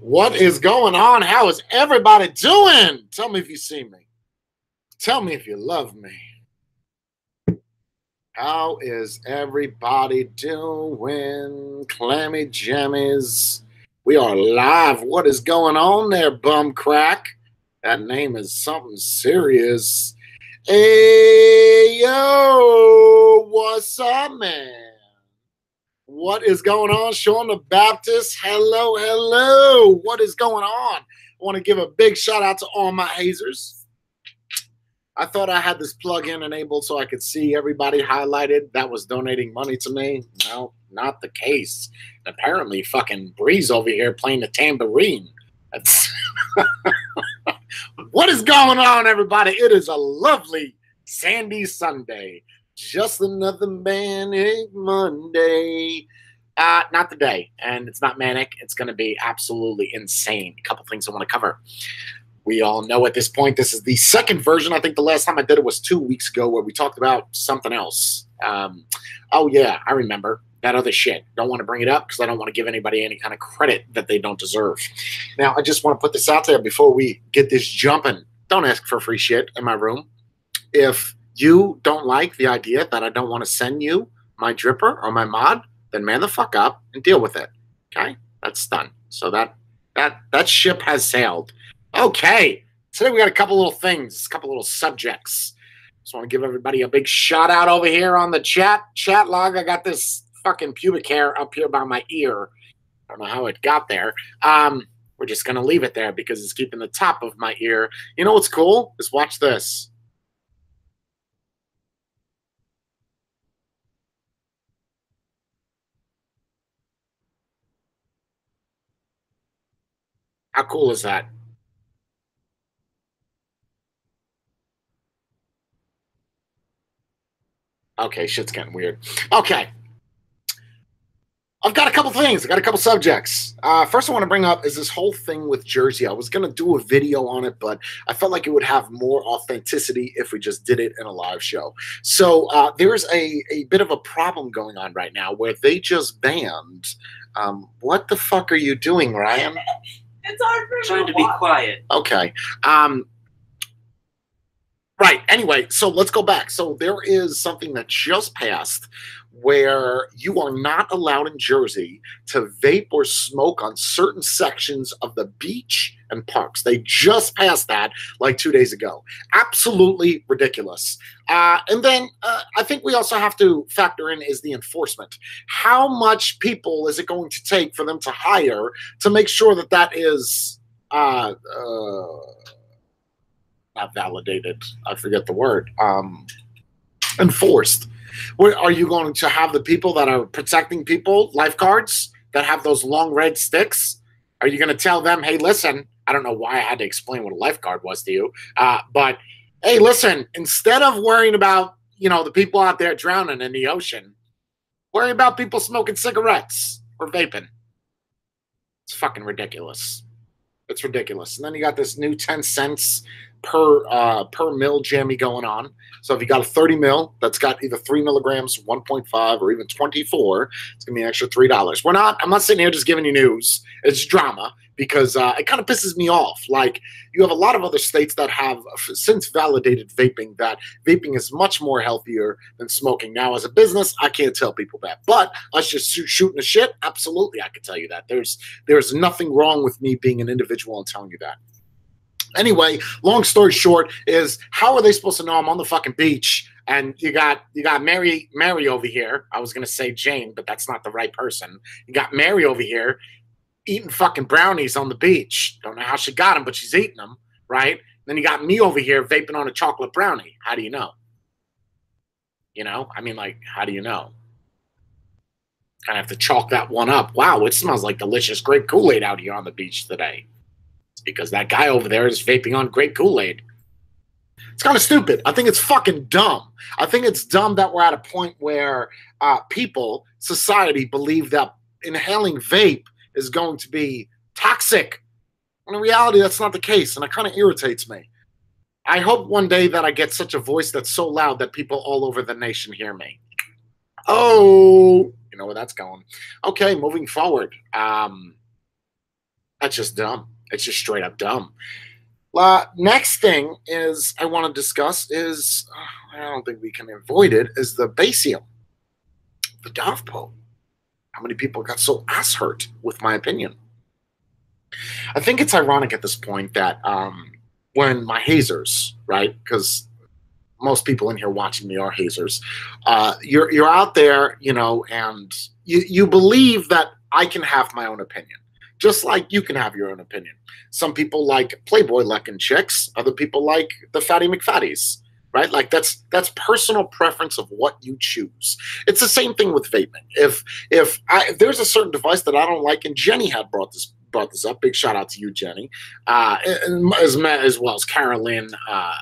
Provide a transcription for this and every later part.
What is going on? How is everybody doing? Tell me if you see me. Tell me if you love me. How is everybody doing? Clammy jammies. We are live. What is going on there, bum crack? That name is something serious. Hey, yo, what's up, man? What is going on? Sean the Baptist. Hello, hello. What is going on? I want to give a big shout out to all my hazers. I thought I had this plug-in enabled so I could see everybody highlighted that was donating money to me. No, not the case. Apparently, fucking Breeze over here playing the tambourine. What is going on, everybody? It is a lovely sandy Sunday. Just another manic Monday. Uh, not the day, and it's not manic. It's going to be absolutely insane. A couple things I want to cover. We all know at this point this is the second version. I think the last time I did it was two weeks ago, where we talked about something else. Um, oh yeah, I remember that other shit. Don't want to bring it up because I don't want to give anybody any kind of credit that they don't deserve. Now, I just want to put this out there before we get this jumping. Don't ask for free shit in my room. If you don't like the idea that I don't want to send you my dripper or my mod, then man the fuck up and deal with it. Okay, that's done. So that that that ship has sailed. Okay, today we got a couple little things, a couple little subjects. Just want to give everybody a big shout out over here on the chat chat log. I got this fucking pubic hair up here by my ear. I don't know how it got there. Um, we're just gonna leave it there because it's keeping the top of my ear. You know what's cool? Is watch this. How cool is that? Okay, shit's getting weird. Okay. I've got a couple things. I got a couple subjects. Uh, first, I want to bring up is this whole thing with Jersey. I was going to do a video on it, but I felt like it would have more authenticity if we just did it in a live show. So uh, there's a, a bit of a problem going on right now where they just banned. Um, what the fuck are you doing, Ryan? It's hard for trying to be quiet. Okay. Um, right. Anyway, so let's go back. So there is something that just passed where you are not allowed in Jersey to vape or smoke on certain sections of the beach and parks. They just passed that like two days ago. Absolutely ridiculous. Uh, and then uh, I think we also have to factor in is the enforcement. How much people is it going to take for them to hire to make sure that that is uh, uh not validated? I forget the word. Um, enforced. Where are you going to have the people that are protecting people, lifeguards that have those long red sticks? Are you going to tell them, hey, listen, I don't know why I had to explain what a lifeguard was to you, uh, but hey, listen, instead of worrying about, you know, the people out there drowning in the ocean, worry about people smoking cigarettes or vaping. It's fucking ridiculous. It's ridiculous. And then you got this new 10 cents per uh, per mil jammy going on. So if you got a 30 mil that's got either three milligrams, 1.5, or even 24, it's gonna be an extra three dollars. We're not. I'm not sitting here just giving you news. It's drama because uh, it kind of pisses me off. Like you have a lot of other states that have since validated vaping that vaping is much more healthier than smoking. Now, as a business, I can't tell people that, but us just shooting the shit, absolutely, I can tell you that. There's there's nothing wrong with me being an individual and telling you that. Anyway, long story short is how are they supposed to know I'm on the fucking beach and you got you got Mary Mary over here. I was gonna say Jane, but that's not the right person. You got Mary over here eating fucking brownies on the beach. Don't know how she got them, but she's eating them, right? Then you got me over here vaping on a chocolate brownie. How do you know? You know, I mean, like, how do you know? Kind of have to chalk that one up. Wow, it smells like delicious grape Kool Aid out here on the beach today because that guy over there is vaping on great Kool Aid. It's kind of stupid. I think it's fucking dumb. I think it's dumb that we're at a point where uh, people, society, believe that inhaling vape is going to be toxic. When in reality, that's not the case, and it kind of irritates me. I hope one day that I get such a voice that's so loud that people all over the nation hear me. Oh, you know where that's going. Okay, moving forward. Um, That's just dumb. It's just straight up dumb. Uh, next thing is I want to discuss is uh, I don't think we can avoid it is the basium, the Dovpo. How many people got so ass hurt with my opinion? I think it's ironic at this point that um, when my hazers, right? Because most people in here watching me are hazers. Uh, you're you're out there, you know, and you you believe that I can have my own opinion, just like you can have your own opinion. Some people like Playboy looking chicks. Other people like the fatty McFatties. Right, like that's that's personal preference of what you choose. It's the same thing with vaping. If if, I, if there's a certain device that I don't like, and Jenny had brought this brought this up. Big shout out to you, Jenny, uh, as as well as Carolyn, uh, uh,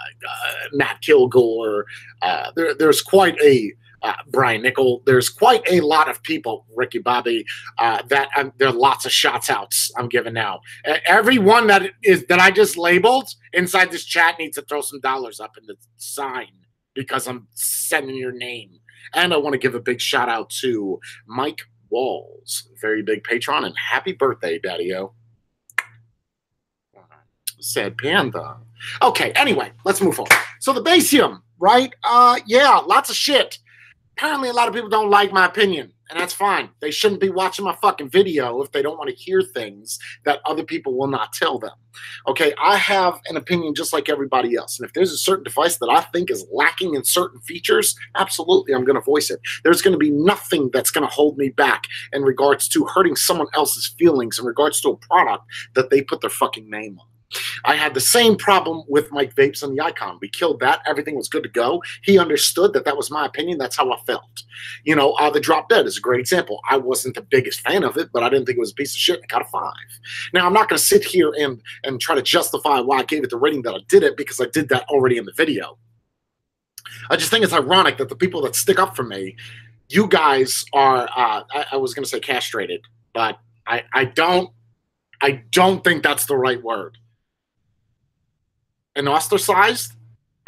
Matt Kilgore. Uh, there, there's quite a uh, Brian Nickel. There's quite a lot of people, Ricky Bobby, uh, that um, there are lots of shots outs I'm giving now. every one that is that I just labeled inside this chat needs to throw some dollars up in the sign because I'm sending your name. And I want to give a big shout out to Mike Walls, very big patron, and happy birthday, Daddy. Said Panda. Okay, anyway, let's move on. So the basium, right? Uh yeah, lots of shit. Apparently a lot of people don't like my opinion and that's fine. They shouldn't be watching my fucking video if they don't want to hear things that other people will not tell them. Okay, I have an opinion just like everybody else. And if there's a certain device that I think is lacking in certain features, absolutely I'm going to voice it. There's going to be nothing that's going to hold me back in regards to hurting someone else's feelings in regards to a product that they put their fucking name on. I had the same problem with Mike Vapes and the Icon. We killed that. Everything was good to go. He understood that that was my opinion. That's how I felt. You know, uh, the Drop Dead is a great example. I wasn't the biggest fan of it, but I didn't think it was a piece of shit. I got a five. Now, I'm not going to sit here and, and try to justify why I gave it the rating that I did it because I did that already in the video. I just think it's ironic that the people that stick up for me, you guys are, uh, I, I was going to say castrated, but I, I don't, I don't think that's the right word and ostracized.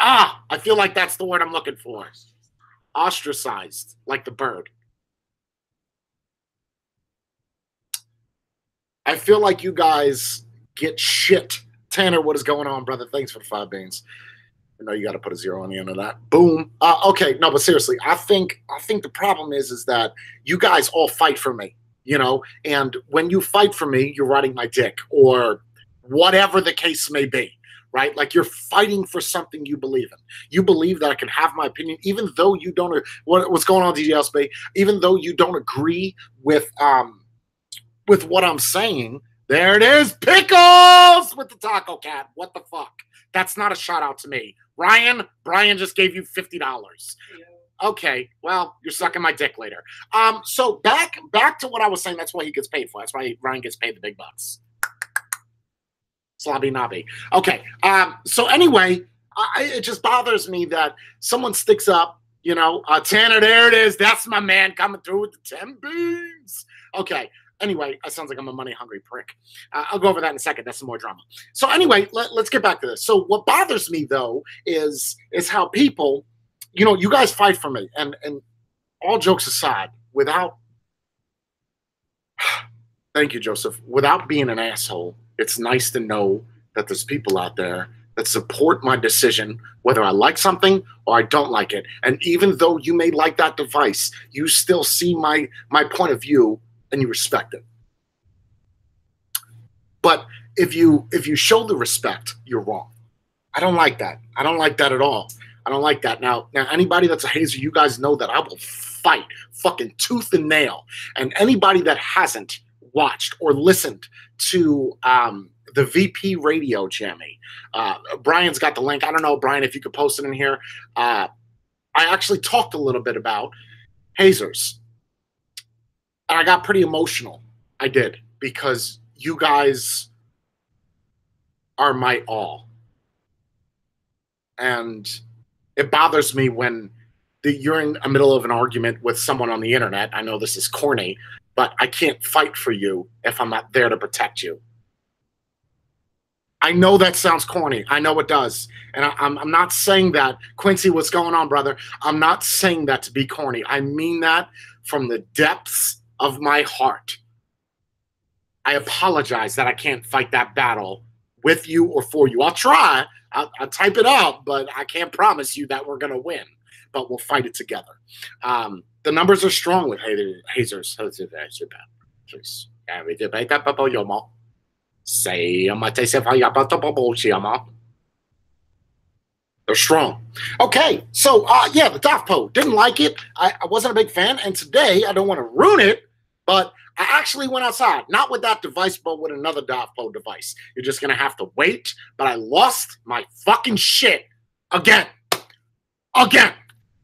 Ah, I feel like that's the word I'm looking for. Ostracized, like the bird. I feel like you guys get shit. Tanner, what is going on, brother? Thanks for the five beans. I know you got to put a zero on the end of that. Boom. Uh, okay, no, but seriously, I think I think the problem is is that you guys all fight for me, you know, and when you fight for me, you're riding my dick or whatever the case may be right? Like you're fighting for something you believe in. You believe that I can have my opinion, even though you don't. What, what's going on, DJ Space? Even though you don't agree with um with what I'm saying. There it is, pickles with the taco cat. What the fuck? That's not a shout out to me, Ryan. Brian just gave you fifty dollars. Okay, well, you're sucking my dick later. Um, so back back to what I was saying. That's why he gets paid for. That's why Ryan gets paid the big bucks. Slobby. Okay. Um, so anyway, I, it just bothers me that someone sticks up, you know, uh, Tanner, there it is. That's my man coming through with the 10 beams. Okay. Anyway, that sounds like I'm a money hungry prick. Uh, I'll go over that in a second. That's some more drama. So anyway, let, let's get back to this. So what bothers me though is is how people, you know, you guys fight for me, and and all jokes aside, without, thank you, Joseph, without being an asshole, it's nice to know that there's people out there that support my decision, whether I like something or I don't like it. And even though you may like that device, you still see my my point of view and you respect it. But if you if you show the respect, you're wrong. I don't like that. I don't like that at all. I don't like that. Now, now anybody that's a hazer, you guys know that I will fight fucking tooth and nail. And anybody that hasn't watched or listened to um, the VP radio jammy. Uh, Brian's got the link. I don't know, Brian, if you could post it in here. Uh, I actually talked a little bit about hazers. And I got pretty emotional. I did because you guys are my all. And it bothers me when the, you're in the middle of an argument with someone on the internet. I know this is corny, but I can't fight for you if I'm not there to protect you. I know that sounds corny. I know it does. And I, am I'm, I'm not saying that. Quincy, what's going on, brother? I'm not saying that to be corny. I mean that from the depths of my heart. I apologize that I can't fight that battle with you or for you. I'll try. I'll, I'll type it up, but I can't promise you that we're going to win. But we'll fight it together. Um, the numbers are strong with Hazers. They're strong. Okay, so uh, yeah, the DovPo didn't like it. I, I wasn't a big fan, and today I don't want to ruin it, but I actually went outside, not with that device, but with another DovPo device. You're just gonna have to wait. But I lost my fucking shit again, again.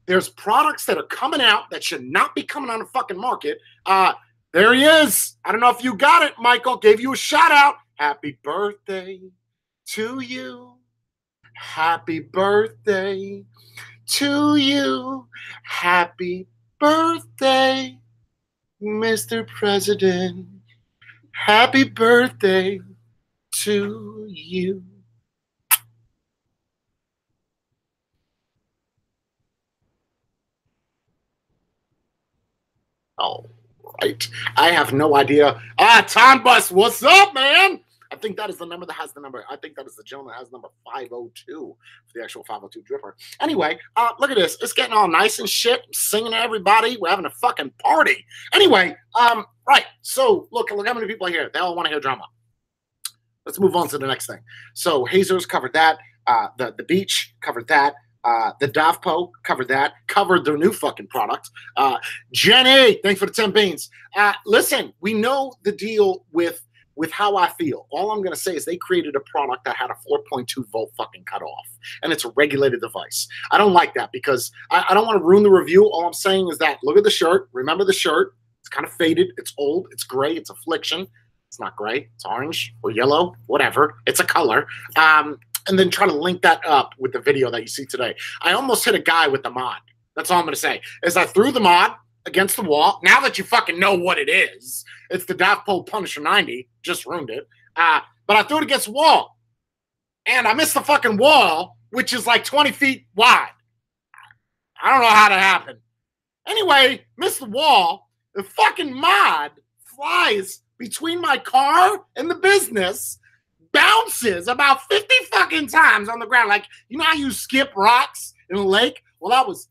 There's products that are coming out that should not be coming on the fucking market. Uh, there he is. I don't know if you got it, Michael. Gave you a shout out. Happy birthday to you. Happy birthday to you. Happy birthday, Mr. President. Happy birthday to you. All right. I have no idea. Ah, Time Bus, what's up, man? I think that is the number that has the number. I think that is the gentleman that has number 502 for the actual 502 dripper. Anyway, uh, look at this. It's getting all nice and shit. I'm singing to everybody. We're having a fucking party. Anyway, um, right. So look, look how many people are here. They all want to hear drama. Let's move on to the next thing. So Hazers covered that. Uh, the the beach covered that. Uh, the DovPo covered that, covered their new fucking product. Uh, Jenny, thanks for the 10 beans. Uh, listen, we know the deal with with how I feel. All I'm going to say is they created a product that had a 4.2 volt fucking cutoff, and it's a regulated device. I don't like that because I, I don't want to ruin the review. All I'm saying is that look at the shirt. Remember the shirt. It's kind of faded. It's old. It's gray. It's affliction. It's not gray. It's orange or yellow, whatever. It's a color. Um, and then try to link that up with the video that you see today. I almost hit a guy with the mod. That's all I'm going to say. Is I threw the mod against the wall. Now that you fucking know what it is, it's the DovPo Punisher 90. Just ruined it. Uh, but I threw it against the wall. And I missed the fucking wall, which is like 20 feet wide. I don't know how that happened. Anyway, missed the wall. The fucking mod flies between my car and the business, bounces about 50 fucking times on the ground. Like, you know how you skip rocks in a lake? Well, I was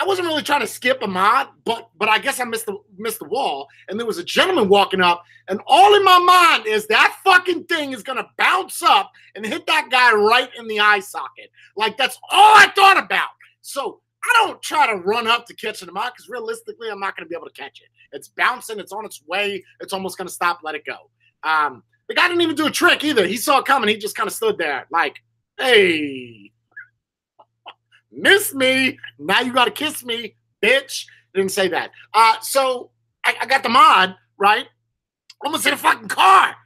I wasn't really trying to skip a mod, but but I guess I missed the missed the wall. And there was a gentleman walking up, and all in my mind is that fucking thing is gonna bounce up and hit that guy right in the eye socket. Like that's all I thought about. So I don't try to run up to catch the mod because realistically, I'm not gonna be able to catch it. It's bouncing, it's on its way, it's almost gonna stop, let it go. Um, the guy didn't even do a trick either. He saw it coming, he just kind of stood there, like, hey, miss me. Now you got to kiss me, bitch. Didn't say that. Uh, so I, I got the mod, right? Almost in a fucking car.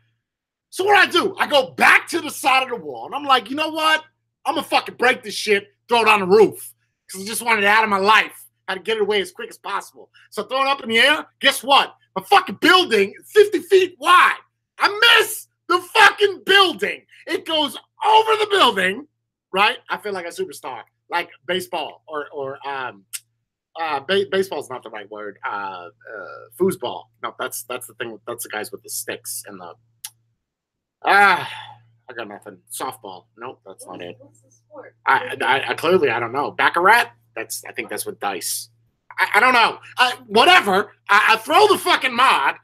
So what I do? I go back to the side of the wall and I'm like, you know what? I'm gonna fucking break this shit, throw it on the roof. Because I just wanted it out of my life. Had to get it away as quick as possible. So throw it up in the air. Guess what? A fucking building 50 feet wide. I miss the fucking building. It goes over the building, right? I feel like a superstar like baseball or or um uh ba- baseball's not the right word. Uh uh foosball. No that's that's the thing that's the guys with the sticks and the ah i got nothing. Softball. Nope that's not it. I, I, I clearly i don't know. Baccarat? That's i think that's with dice. I, I don't know. I, whatever. I, I throw the fucking mod.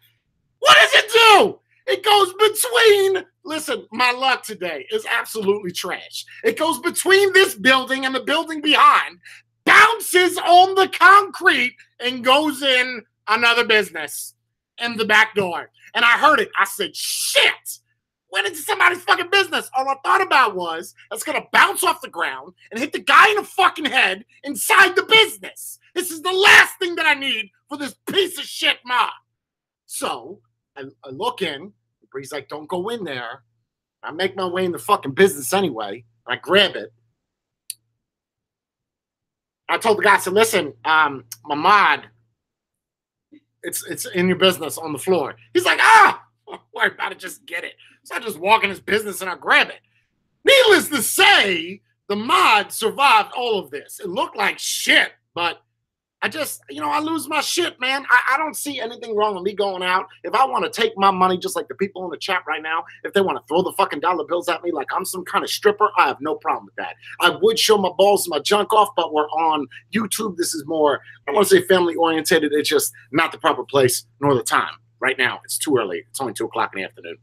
What does it do it goes between, listen, my luck today is absolutely trash. It goes between this building and the building behind, bounces on the concrete, and goes in another business in the back door. And I heard it. I said, shit. Went into somebody's fucking business. All I thought about was it's gonna bounce off the ground and hit the guy in the fucking head inside the business. This is the last thing that I need for this piece of shit mob. So I, I look in, He's like, don't go in there. I make my way in the fucking business anyway. I grab it. I told the guy, I said, listen, um, my mod, it's it's in your business on the floor. He's like, ah, worry about it, just get it. So I just walk in his business and I grab it. Needless to say, the mod survived all of this. It looked like shit, but I just, you know, I lose my shit, man. I, I don't see anything wrong with me going out. If I want to take my money, just like the people in the chat right now, if they want to throw the fucking dollar bills at me like I'm some kind of stripper, I have no problem with that. I would show my balls and my junk off, but we're on YouTube. This is more, I want to say family oriented. It's just not the proper place nor the time. Right now, it's too early. It's only two o'clock in the afternoon.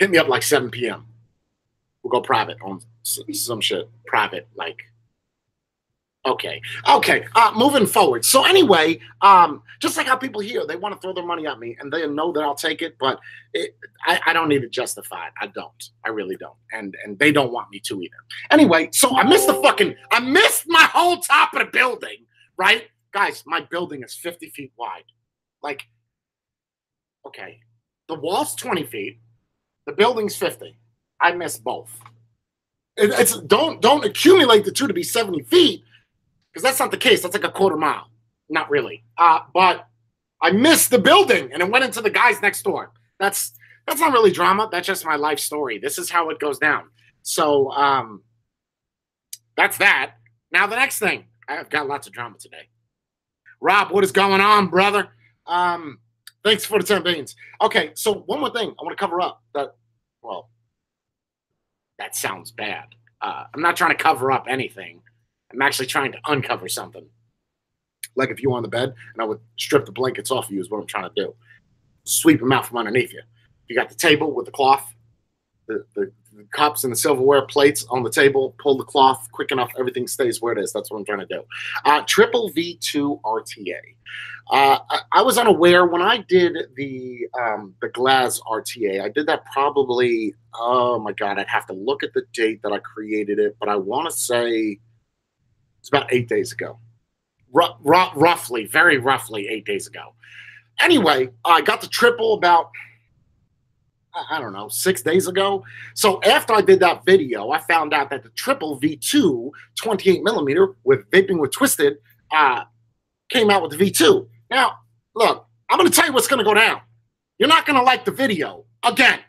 Hit me up like 7 p.m. We'll go private on some shit. Private, like Okay. Okay. Uh, moving forward. So anyway, um, just like how people here, they want to throw their money at me and they know that I'll take it, but it, I, I, don't need to justify it. I don't. I really don't. And and they don't want me to either. Anyway, so I missed the fucking I missed my whole top of the building, right? Guys, my building is 50 feet wide. Like, okay. The wall's 20 feet, the building's 50. I missed both. It, it's don't don't accumulate the two to be 70 feet because that's not the case. That's like a quarter mile. Not really. Uh, but I missed the building and it went into the guys next door. That's that's not really drama. That's just my life story. This is how it goes down. So um, that's that. Now the next thing. I've got lots of drama today. Rob, what is going on, brother? Um, thanks for the 10 beans. Okay, so one more thing I want to cover up that, well, that sounds bad. Uh, I'm not trying to cover up anything. I'm actually trying to uncover something. Like if you were on the bed and I would strip the blankets off of you is what I'm trying to do. Sweep them out from underneath you. You got the table with the cloth, the, the, the cups and the silverware plates on the table. Pull the cloth quick enough, everything stays where it is. That's what I'm trying to do. Uh, triple V2 RTA. Uh, I, I, was unaware when I did the um, the Glass RTA. I did that probably. Oh my god, I'd have to look at the date that I created it, but I want to say it's about eight days ago, R- r- roughly, very roughly eight days ago. Anyway, I got the triple about I don't know, six days ago. So after I did that video, I found out that the triple V2 28 millimeter with vaping with twisted uh, came out with the V2. Now, look, I'm going to tell you what's going to go down. You're not going to like the video. Again,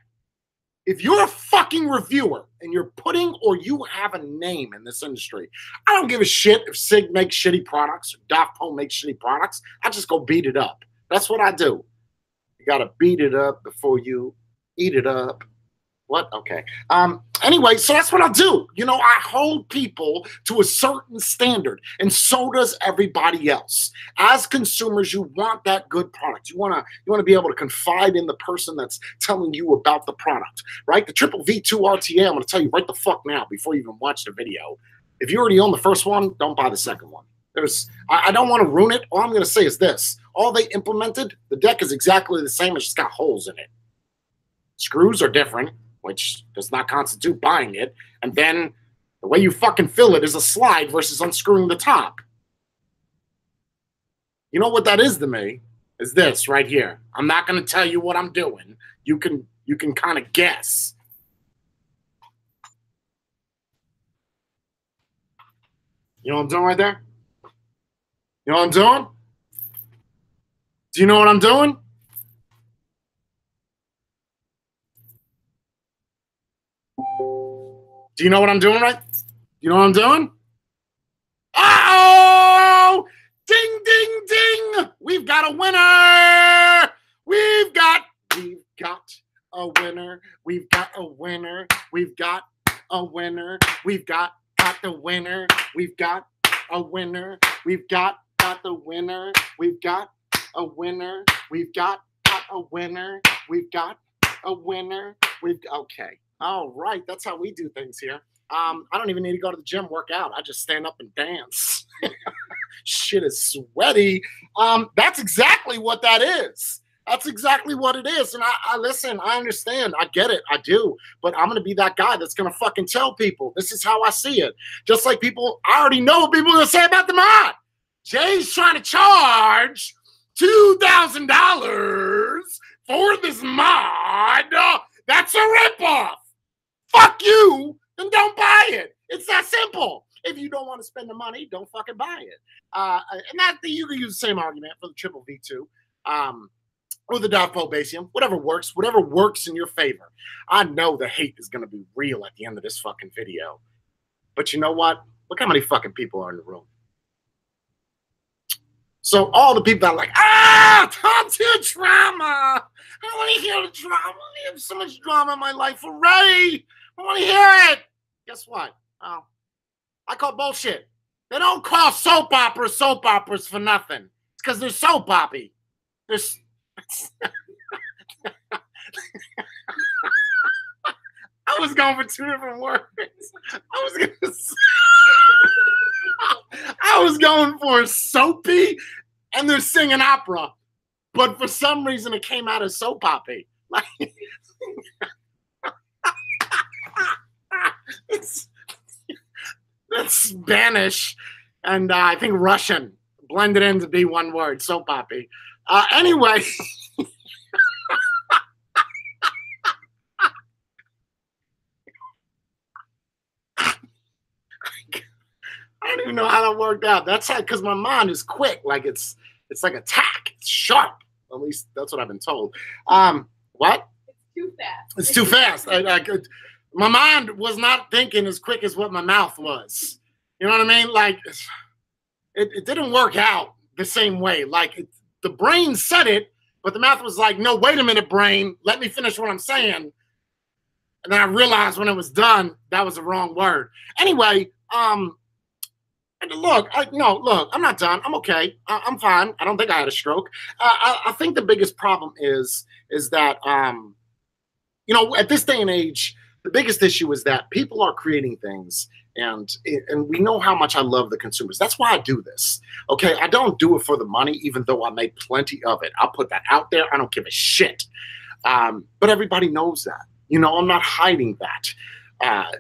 if you're a fucking reviewer and you're putting or you have a name in this industry, I don't give a shit if Sig makes shitty products or DovPo makes shitty products. I just go beat it up. That's what I do. You got to beat it up before you eat it up. What? Okay. Um, anyway, so that's what I do. You know, I hold people to a certain standard, and so does everybody else. As consumers, you want that good product. You wanna you wanna be able to confide in the person that's telling you about the product, right? The triple V2 RTA, I'm gonna tell you right the fuck now before you even watch the video. If you already own the first one, don't buy the second one. There's I, I don't want to ruin it. All I'm gonna say is this: all they implemented, the deck is exactly the same, it's just got holes in it. Screws are different which does not constitute buying it. And then the way you fucking fill it is a slide versus unscrewing the top. You know what that is to me? Is this right here. I'm not going to tell you what I'm doing. You can you can kind of guess. You know what I'm doing right there? You know what I'm doing? Do you know what I'm doing? Do you know what I'm doing right? You know what I'm doing? Oh! Ding, ding, ding! We've got a winner! We've got, we've got a winner. We've got a winner. We've got a winner. We've got, got the winner. We've got a winner. We've got, got the winner. We've got a winner. We've got, got a winner. We've got a winner. We've, okay. All right, that's how we do things here. Um, I don't even need to go to the gym, work out. I just stand up and dance. Shit is sweaty. Um, that's exactly what that is. That's exactly what it is. And I, I, listen, I understand. I get it. I do. But I'm going to be that guy that's going to fucking tell people this is how I see it. Just like people, I already know what people are going to say about the mod. Jay's trying to charge $2,000 for this mod. That's a ripoff fuck you, then don't buy it. It's that simple. If you don't want to spend the money, don't fucking buy it. Uh, and that you can use the same argument for the triple V2. Um, or the Basium, whatever works, whatever works in your favor. I know the hate is going to be real at the end of this fucking video. But you know what? Look how many fucking people are in the room. So all the people that are like, ah, top tier drama. I don't want to hear the drama. I have so much drama in my life already. I want to hear it. Guess what? Oh, I call bullshit. They don't call soap operas soap operas for nothing. It's because they're soap poppy. There's. I was going for two different words. I was. Say, I was going for soapy, and they're singing opera, but for some reason it came out as soap poppy. Like, it's that's Spanish, and uh, I think Russian blended in to be one word, So poppy. Uh, anyway. I don't even know how that worked out. That's how because my mind is quick, like it's it's like a tack, it's sharp. At least that's what I've been told. Um, what? It's too fast. It's too fast. I, I could, my mind was not thinking as quick as what my mouth was. You know what I mean? Like it, it didn't work out the same way. Like it, the brain said it, but the mouth was like, "No, wait a minute, brain. Let me finish what I'm saying." And then I realized when it was done, that was the wrong word. Anyway, um, and look, I, no, look, I'm not done. I'm okay. I, am fine. I don't think I had a stroke. Uh, I, I, think the biggest problem is is that um, you know, at this day and age, the biggest issue is that people are creating things and and we know how much I love the consumers. That's why I do this. Okay, I don't do it for the money, even though I make plenty of it. I'll put that out there. I don't give a shit. Um, but everybody knows that. You know, I'm not hiding that. Uh,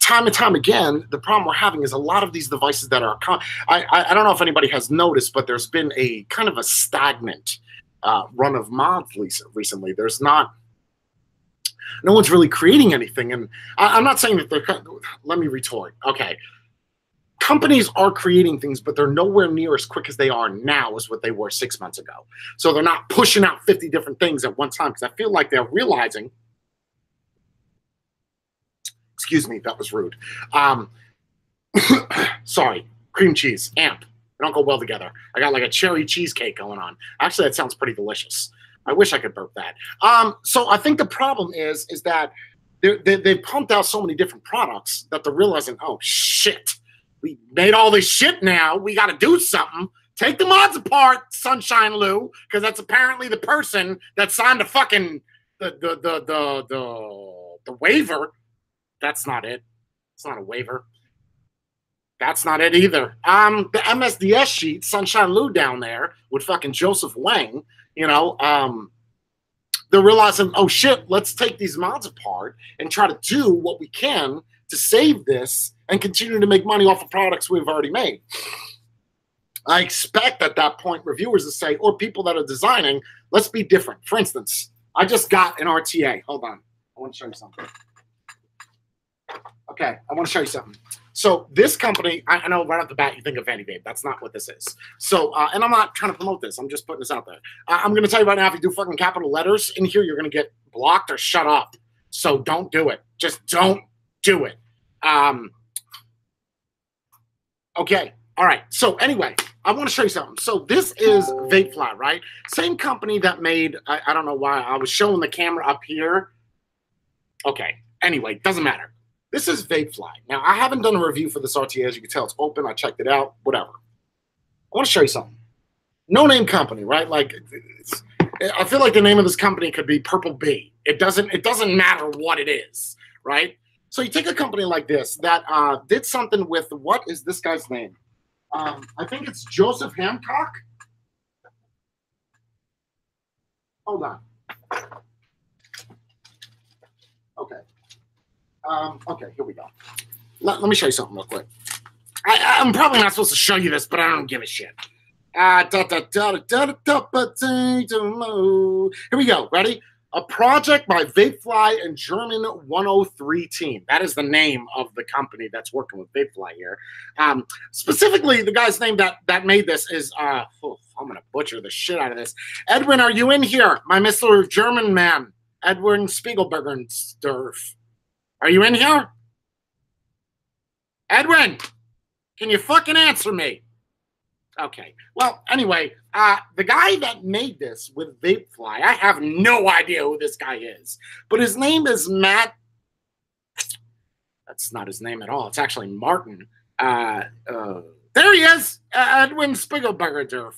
time and time again, the problem we're having is a lot of these devices that are. I, I, don't know if anybody has noticed, but there's been a kind of a stagnant uh, run of mods recently. There's not no one's really creating anything. And I, am not saying that they're. Let me retort. Okay, companies are creating things, but they're nowhere near as quick as they are now as what they were six months ago. So they're not pushing out 50 different things at one time because I feel like they're realizing. Excuse me, that was rude. Um, sorry, cream cheese, amp. They don't go well together. I got like a cherry cheesecake going on. Actually, that sounds pretty delicious. I wish I could burp that. Um, so I think the problem is is that they, they, pumped out so many different products that they're realizing, oh shit, we made all this shit now. We got to do something. Take the mods apart, Sunshine Lou, because that's apparently the person that signed the fucking the the the the the, the waiver. That's not it. It's not a waiver. That's not it either. Um, the MSDS sheet, Sunshine Lou down there with fucking Joseph Wang you know, um, they're realizing, oh shit, let's take these mods apart and try to do what we can to save this and continue to make money off of products we've already made. I expect at that point reviewers to say, or people that are designing, let's be different. For instance, I just got an RTA. Hold on. I want to show you something. Okay, I want to show you something. So this company, I, I, know right off the bat you think of Vandy Vape. That's not what this is. So, uh, and I'm not trying to promote this. I'm just putting this out there. Uh, I'm going to tell you right now, if you do fucking capital letters in here, you're going to get blocked or shut up. So don't do it. Just don't do it. Um, okay. All right. So anyway, I want to show you something. So this is Vapefly, right? Same company that made. I, I don't know why I was showing the camera up here. Okay. Anyway, doesn't matter. This is Vapefly. Now, I haven't done a review for this RTA. As you can tell, it's open. I checked it out. Whatever. I want to show you something. No name company, right? Like, I feel like the name of this company could be Purple Bee. It doesn't. It doesn't matter what it is, right? So you take a company like this that uh, did something with what is this guy's name? Um, I think it's Joseph Hancock. Hold on. Okay. Um, okay, here we go. Let, let, me show you something real quick. I, am probably not supposed to show you this, but I don't give a shit. Here we go. Ready? A project by Vapefly and German 103 team. That is the name of the company that's working with Vapefly here. Um, specifically, the guy's name that that made this is uh, oh, I'm gonna butcher the shit out of this. Edwin, are you in here, my Mister German man? Edwin Spiegelbergensdorf. Are you in here? Edwin, can you fucking answer me? Okay. Well, anyway, uh, the guy that made this with Vapefly, I have no idea who this guy is, but his name is Matt. That's not his name at all. It's actually Martin. Uh, uh, there he is, Edwin Spiegelberger.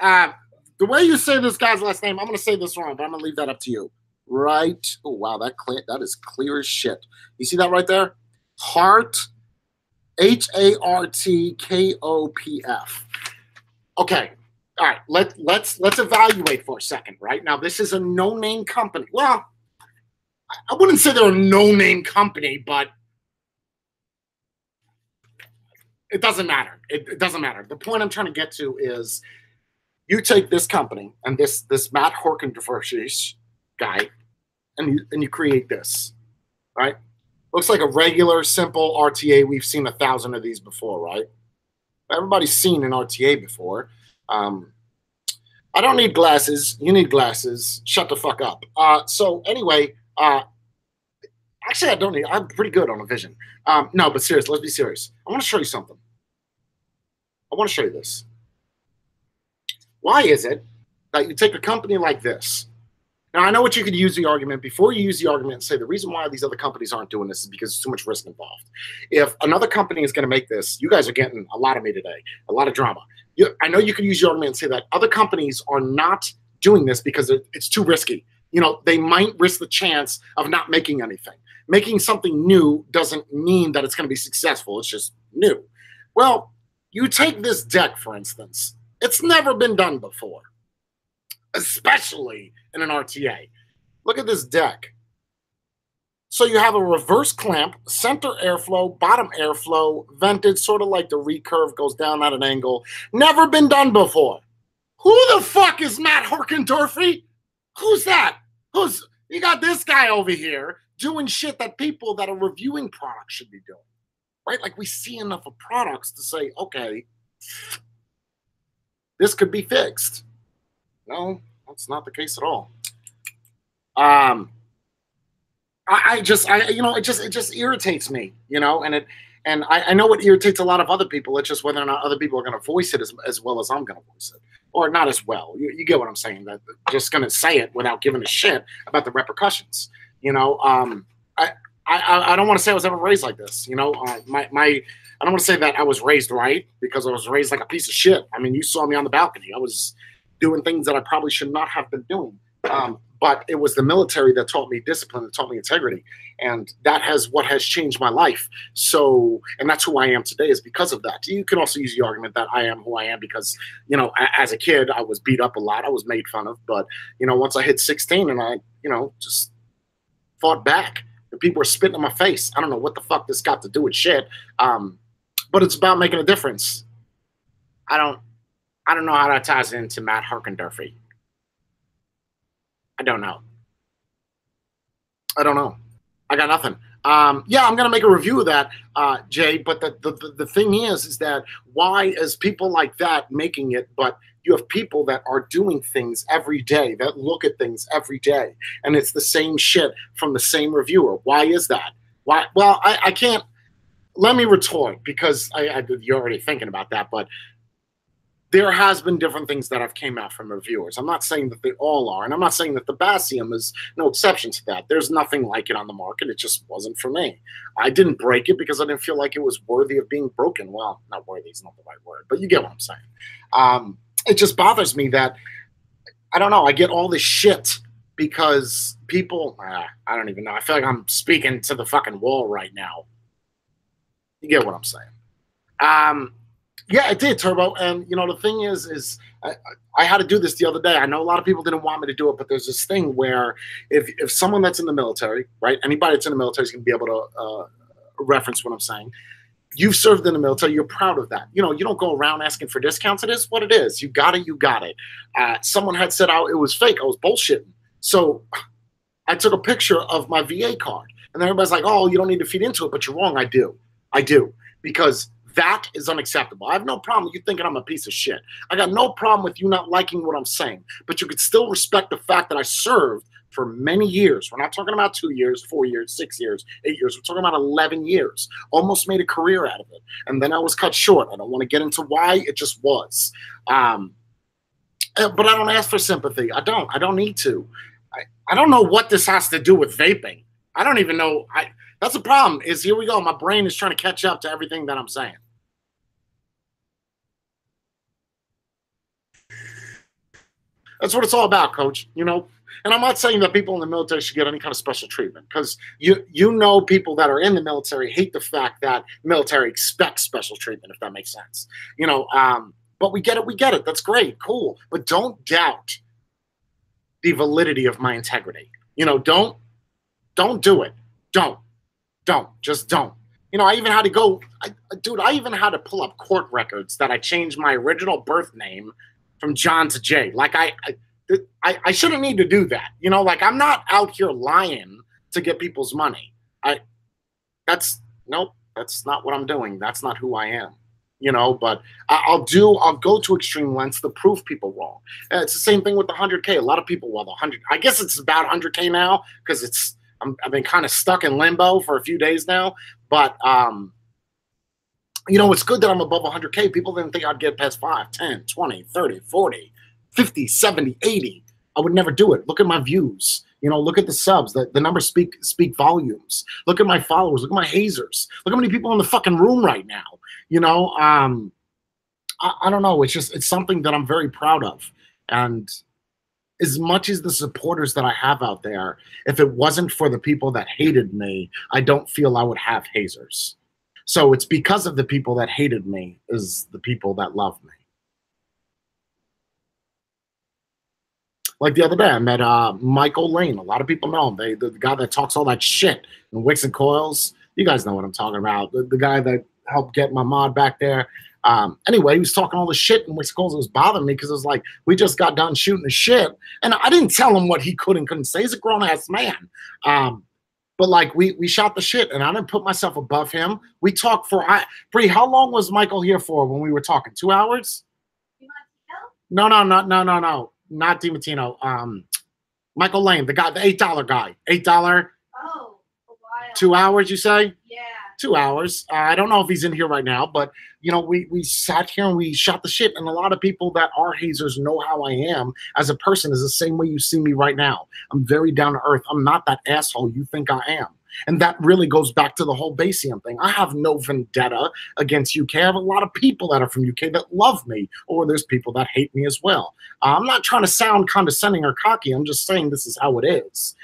Uh, the way you say this guy's last name, I'm going to say this wrong, but I'm going to leave that up to you. Right? Oh wow, that that is clear as shit. You see that right there? Heart H A R T K O P F. Okay. All right. Let let's let's evaluate for a second. Right now, this is a no-name company. Well, I wouldn't say they're a no-name company, but it doesn't matter. It, it, doesn't matter. The point I'm trying to get to is, you take this company and this this Matt Horkendorfish guy, and you and you create this, right? Looks like a regular, simple RTA. We've seen a thousand of these before, right? Everybody's seen an RTA before. Um, I don't need glasses. You need glasses. Shut the fuck up. Uh, so anyway, uh, actually, I don't need. I'm pretty good on a vision. Um, no, but serious. Let's be serious. I want to show you something. I want to show you this. Why is it that you take a company like this now, I know what you could use the argument before you use the argument and say the reason why these other companies aren't doing this is because there's too much risk involved. If another company is going to make this, you guys are getting a lot of me today, a lot of drama. You, I know you could use your argument and say that other companies are not doing this because it's too risky. You know, they might risk the chance of not making anything. Making something new doesn't mean that it's going to be successful. It's just new. Well, you take this deck, for instance, it's never been done before especially in an RTA. Look at this deck. So you have a reverse clamp, center airflow, bottom airflow, vented, sort of like the recurve goes down at an angle. Never been done before. Who the fuck is Matt Horkendorfy? Who's that? Who's you got this guy over here doing shit that people that are reviewing products should be doing. Right? Like we see enough of products to say, okay, this could be fixed. No, that's not the case at all. Um, I, I just, I, you know, it just, it just irritates me, you know, and it, and I, I, know it irritates a lot of other people. It's just whether or not other people are going to voice it as, as well as I'm going to voice it, or not as well. You, you get what I'm saying? That just going to say it without giving a shit about the repercussions. You know, um, I, I, I don't want to say I was ever raised like this. You know, uh, my, my, I don't want to say that I was raised right because I was raised like a piece of shit. I mean, you saw me on the balcony. I was doing things that I probably should not have been doing. Um, but it was the military that taught me discipline, that taught me integrity, and that has what has changed my life. So, and that's who I am today is because of that. You can also use the argument that I am who I am because, you know, as a kid I was beat up a lot, I was made fun of, but you know, once I hit 16 and I, you know, just fought back, and people were spitting in my face. I don't know what the fuck this got to do with shit, um, but it's about making a difference. I don't I don't know how that ties into Matt Harkendorfy. I don't know. I don't know. I got nothing. Um, yeah, I'm gonna make a review of that, uh, Jay. But the, the the thing is, is that why is people like that making it? But you have people that are doing things every day, that look at things every day, and it's the same shit from the same reviewer. Why is that? Why? Well, I, I can't. Let me retort because I, I, you're already thinking about that, but there has been different things that have came out from reviewers. I'm not saying that they all are, and I'm not saying that the Basium is no exception to that. There's nothing like it on the market. It just wasn't for me. I didn't break it because I didn't feel like it was worthy of being broken. Well, not worthy is not the right word, but you get what I'm saying. Um, it just bothers me that I don't know. I get all this shit because people. Uh, I don't even know. I feel like I'm speaking to the fucking wall right now. You get what I'm saying. Um, yeah, it did, Turbo. And you know, the thing is, is I, I, had to do this the other day. I know a lot of people didn't want me to do it, but there's this thing where if if someone that's in the military, right, anybody that's in the military is going to be able to uh, reference what I'm saying. You've served in the military. You're proud of that. You know, you don't go around asking for discounts. It is what it is. You got it. You got it. Uh, someone had said oh, it was fake. I was bullshitting. So I took a picture of my VA card, and everybody's like, "Oh, you don't need to feed into it," but you're wrong. I do. I do because that is unacceptable. I have no problem with you thinking I'm a piece of shit. I got no problem with you not liking what I'm saying, but you could still respect the fact that I served for many years. We're not talking about two years, four years, six years, eight years. We're talking about 11 years. Almost made a career out of it. And then I was cut short. I don't want to get into why, it just was. Um, uh, but I don't ask for sympathy. I don't. I don't need to. I, I don't know what this has to do with vaping. I don't even know. I that's the problem. Is here we go. My brain is trying to catch up to everything that I'm saying. That's what it's all about, coach. You know, and I'm not saying that people in the military should get any kind of special treatment because you you know people that are in the military hate the fact that military expects special treatment, if that makes sense. You know, um, but we get it, we get it. That's great, cool. But don't doubt the validity of my integrity. You know, don't don't do it. Don't. Don't. Just don't. You know, I even had to go, I, dude. I even had to pull up court records that I changed my original birth name from John to Jay. Like I, I, I, shouldn't need to do that. You know, like I'm not out here lying to get people's money. I, that's nope. That's not what I'm doing. That's not who I am. You know, but I'll do. I'll go to extreme lengths to prove people wrong. it's the same thing with the 100k. A lot of people, well, the 100. I guess it's about 100k now because it's. i have been kind of stuck in limbo for a few days now, but um, you know, it's good that I'm above 100K. People didn't think I'd get past 5, 10, 20, 30, 40, 50, 70, 80. I would never do it. Look at my views. You know, look at the subs. The, the numbers speak speak volumes. Look at my followers. Look at my hazers. Look how many people in the fucking room right now. You know, um, I, I don't know. It's just it's something that I'm very proud of. And as much as the supporters that I have out there, if it wasn't for the people that hated me, I don't feel I would have hazers. So it's because of the people that hated me is the people that love me. Like the other day, I met uh, Michael Lane. A lot of people know him. They, the, guy that talks all that shit in Wicks and Coils. You guys know what I'm talking about. The, the guy that helped get my mod back there. Um, anyway, he was talking all the shit in Wicks and Coils. It was bothering me because it was like, we just got done shooting the shit. And I didn't tell him what he could and couldn't say. He's a grown ass man. Um, but like we we shot the shit, and I didn't put myself above him. We talked for I Bree. How long was Michael here for when we were talking? Two hours? No, no, no, no, no, no, not DiMattino. Um, Michael Lane, the guy, the eight dollar guy, eight dollar. Oh, Two hours, you say? Yeah. Two hours. Uh, I don't know if he's in here right now, but you know, we we sat here and we shot the shit, and a lot of people that are hazers know how I am as a person. Is the same way you see me right now. I'm very down to earth. I'm not that asshole you think I am. And that really goes back to the whole Basium thing. I have no vendetta against UK. I have a lot of people that are from UK that love me, or there's people that hate me as well. Uh, I'm not trying to sound condescending or cocky. I'm just saying this is how it is.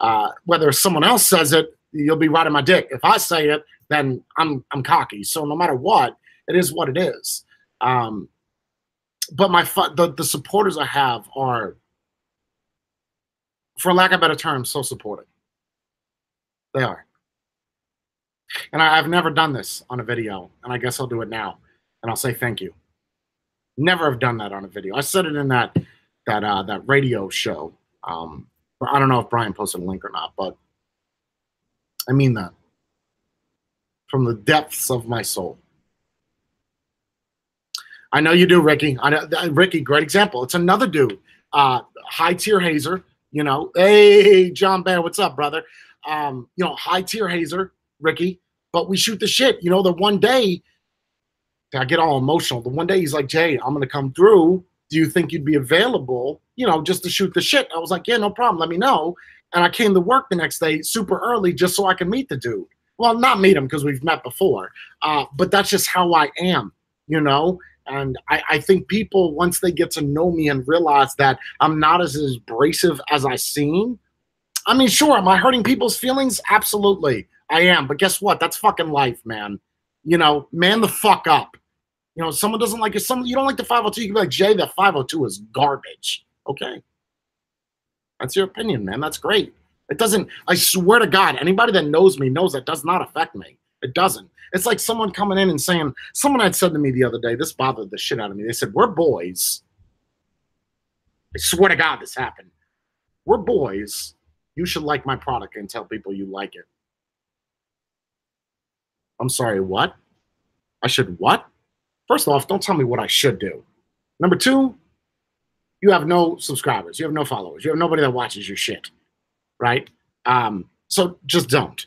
Uh, whether someone else says it, you'll be right riding my dick. If I say it, then I'm I'm cocky. So no matter what, it is what it is. Um, but my the the supporters I have are, for lack of better term, so supportive. They are. And I, have never done this on a video, and I guess I'll do it now, and I'll say thank you. Never have done that on a video. I said it in that that uh, that radio show. Um, I don't know if Brian posted a link or not, but I mean that from the depths of my soul. I know you do, Ricky. I know, Ricky, great example. It's another dude, uh, high tier hazer. You know, hey, John Bear, what's up, brother? Um, you know, high tier hazer, Ricky. But we shoot the shit. You know, the one day, I get all emotional. The one day he's like, Jay, I'm gonna come through. Do you think you'd be available? You know, just to shoot the shit. I was like, yeah, no problem. Let me know. And I came to work the next day super early just so I could meet the dude. Well, not meet him because we've met before, uh, but that's just how I am, you know. And I, I, think people, once they get to know me and realize that I'm not as abrasive as I seem, I mean, sure, am I hurting people's feelings? Absolutely, I am. But guess what? That's fucking life, man. You know, man the fuck up. You know, someone doesn't like it. Some you don't like the 502. You can be like, Jay, the 502 is garbage. Okay. That's your opinion, man. That's great. It doesn't, I swear to God, anybody that knows me knows that does not affect me. It doesn't. It's like someone coming in and saying, someone had said to me the other day, this bothered the shit out of me. They said, We're boys. I swear to God, this happened. We're boys. You should like my product and tell people you like it. I'm sorry, what? I should what? First off, don't tell me what I should do. Number two, you have no subscribers. You have no followers. You have nobody that watches your shit. Right? Um, so just don't.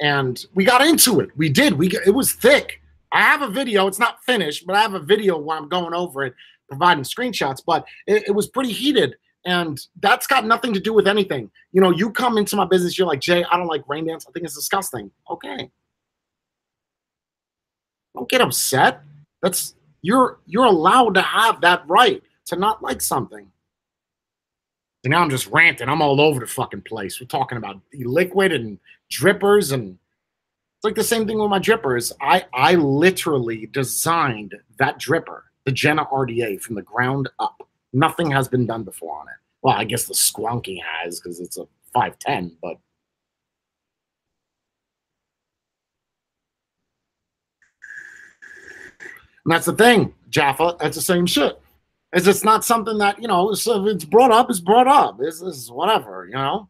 And we got into it. We did. We it was thick. I have a video. It's not finished, but I have a video where I'm going over it, providing screenshots. But it, it was pretty heated, and that's got nothing to do with anything. You know, you come into my business, you're like, Jay, I don't like rain dance. I think it's disgusting. Okay, don't get upset. That's you're you're allowed to have that right to not like something. Now I'm just ranting. I'm all over the fucking place. We're talking about liquid and drippers and it's like the same thing with my drippers. I I literally designed that dripper, the Jenna RDA, from the ground up. Nothing has been done before on it. Well, I guess the Squonky has because it's a 510, but And that's the thing, Jaffa. That's the same shit. Is it's not something that you know. if it's brought up, it's brought up. It's, it's whatever, you know.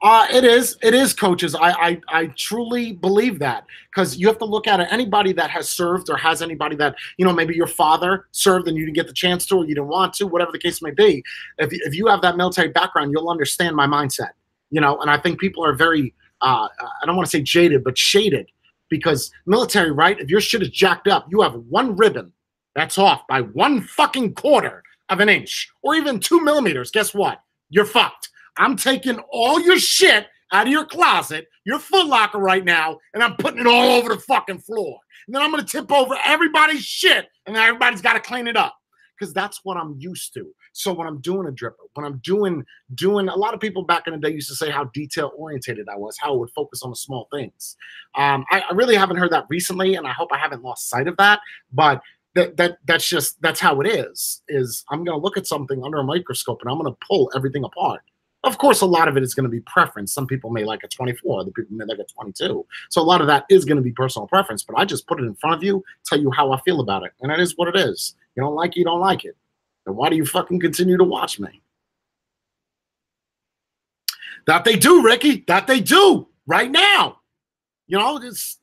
Uh, it is. It is, coaches. I I, I truly believe that because you have to look at it. Anybody that has served or has anybody that you know, maybe your father served and you didn't get the chance to, or you didn't want to, whatever the case may be. If if you have that military background, you'll understand my mindset. You know, and I think people are very. Uh, I don't want to say jaded, but shaded because military, right? If your shit is jacked up, you have one ribbon that's off by one fucking quarter of an inch or even two millimeters. Guess what? You're fucked. I'm taking all your shit out of your closet, your foot locker right now, and I'm putting it all over the fucking floor. And then I'm gonna tip over everybody's shit, and then everybody's got to clean it up because that's what I'm used to. So when I'm doing a dripper, when I'm doing doing a lot of people back in the day used to say how detail orientated I was, how I would focus on the small things. Um, I, I really haven't heard that recently, and I hope I haven't lost sight of that. But that that that's just that's how it is. Is I'm gonna look at something under a microscope and I'm gonna pull everything apart. Of course, a lot of it is going to be preference. Some people may like a 24, other people may like a 22. So a lot of that is going to be personal preference. But I just put it in front of you, tell you how I feel about it, and it is what it is. You don't like it, you don't like it. Then why do you fucking continue to watch me? That they do, Ricky. That they do right now. You know, it's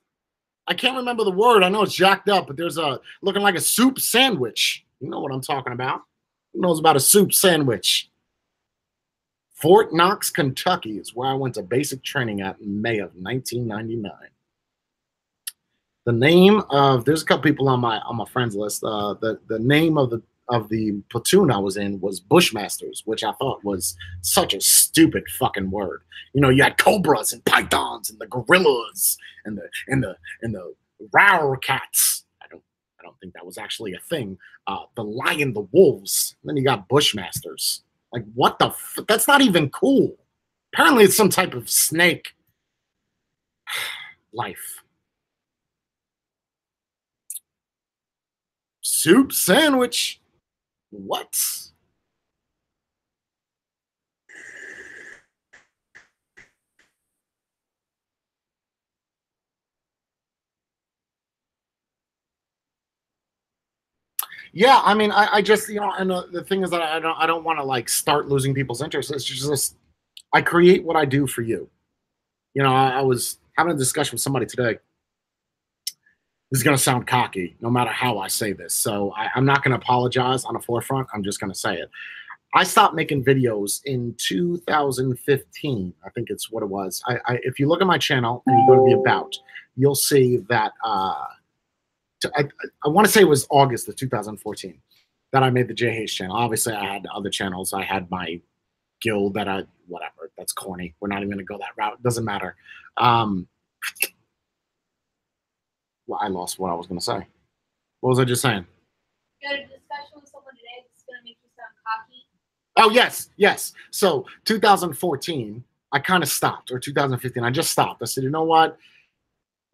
I can't remember the word. I know it's jacked up, but there's a looking like a soup sandwich. You know what I'm talking about. Who knows about a soup sandwich? Fort Knox, Kentucky is where I went to basic training at in May of 1999. The name of there's a couple people on my on my friends list. Uh, the the name of the of the platoon I was in was Bushmasters, which I thought was such a stupid fucking word. You know, you had cobras and pythons and the gorillas and the and the and the rower cats. I don't I don't think that was actually a thing. Uh, the lion, the wolves. And then you got Bushmasters. Like, what the? F- that's not even cool. Apparently, it's some type of snake life. Soup sandwich. What? Yeah, I mean, I, I just you know, and the, the thing is that I don't I don't want to like start losing people's interest. It's just I create what I do for you. You know, I, I was having a discussion with somebody today. This is going to sound cocky, no matter how I say this. So I, I'm not going to apologize on the forefront. I'm just going to say it. I stopped making videos in 2015. I think it's what it was. I, I, if you look at my channel and you go to the about, you'll see that uh, I, I want to say it was August of 2014 that I made the Jai Haze channel. Obviously, I had other channels. I had my guild that I whatever. That's corny. We're not even going to go that route. It doesn't matter. Um, well, I lost what I was going to say. What was I just saying? You had a discussion with someone today that's going to make you sound cocky. Oh yes, yes. So 2014, I kind of stopped, or 2015, I just stopped. I said, you know what?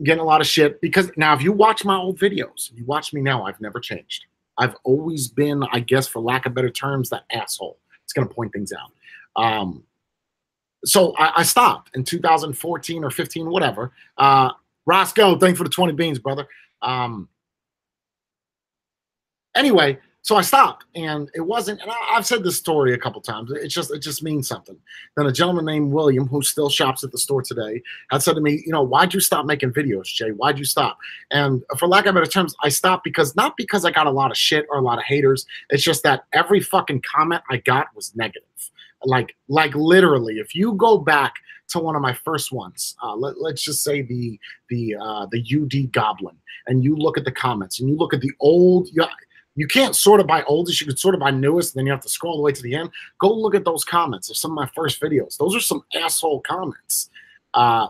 getting a lot of shit because now if you watch my old videos, you watch me now, I've never changed. I've always been, I guess, for lack of better terms, that asshole. It's gonna point things out. Um, so I, I, stopped in 2014 or 15, whatever. Uh, Roscoe, thanks for the 20 beans, brother. Um, anyway, so I stopped, and it wasn't. And I, have said this story a couple times. It just it just means something. Then a gentleman named William, who still shops at the store today, had said to me, you know, why'd you stop making videos, Jay? Why'd you stop? And for lack of better terms, I stopped because not because I got a lot of shit or a lot of haters. It's just that every fucking comment I got was negative. Like like literally, if you go back to one of my first ones, uh, let, let's just say the the uh, the UD Goblin, and you look at the comments and you look at the old. You, you can't sort it by oldest. You can sort it by newest. And then you have to scroll all the way to the end. Go look at those comments of some of my first videos. Those are some asshole comments. Uh,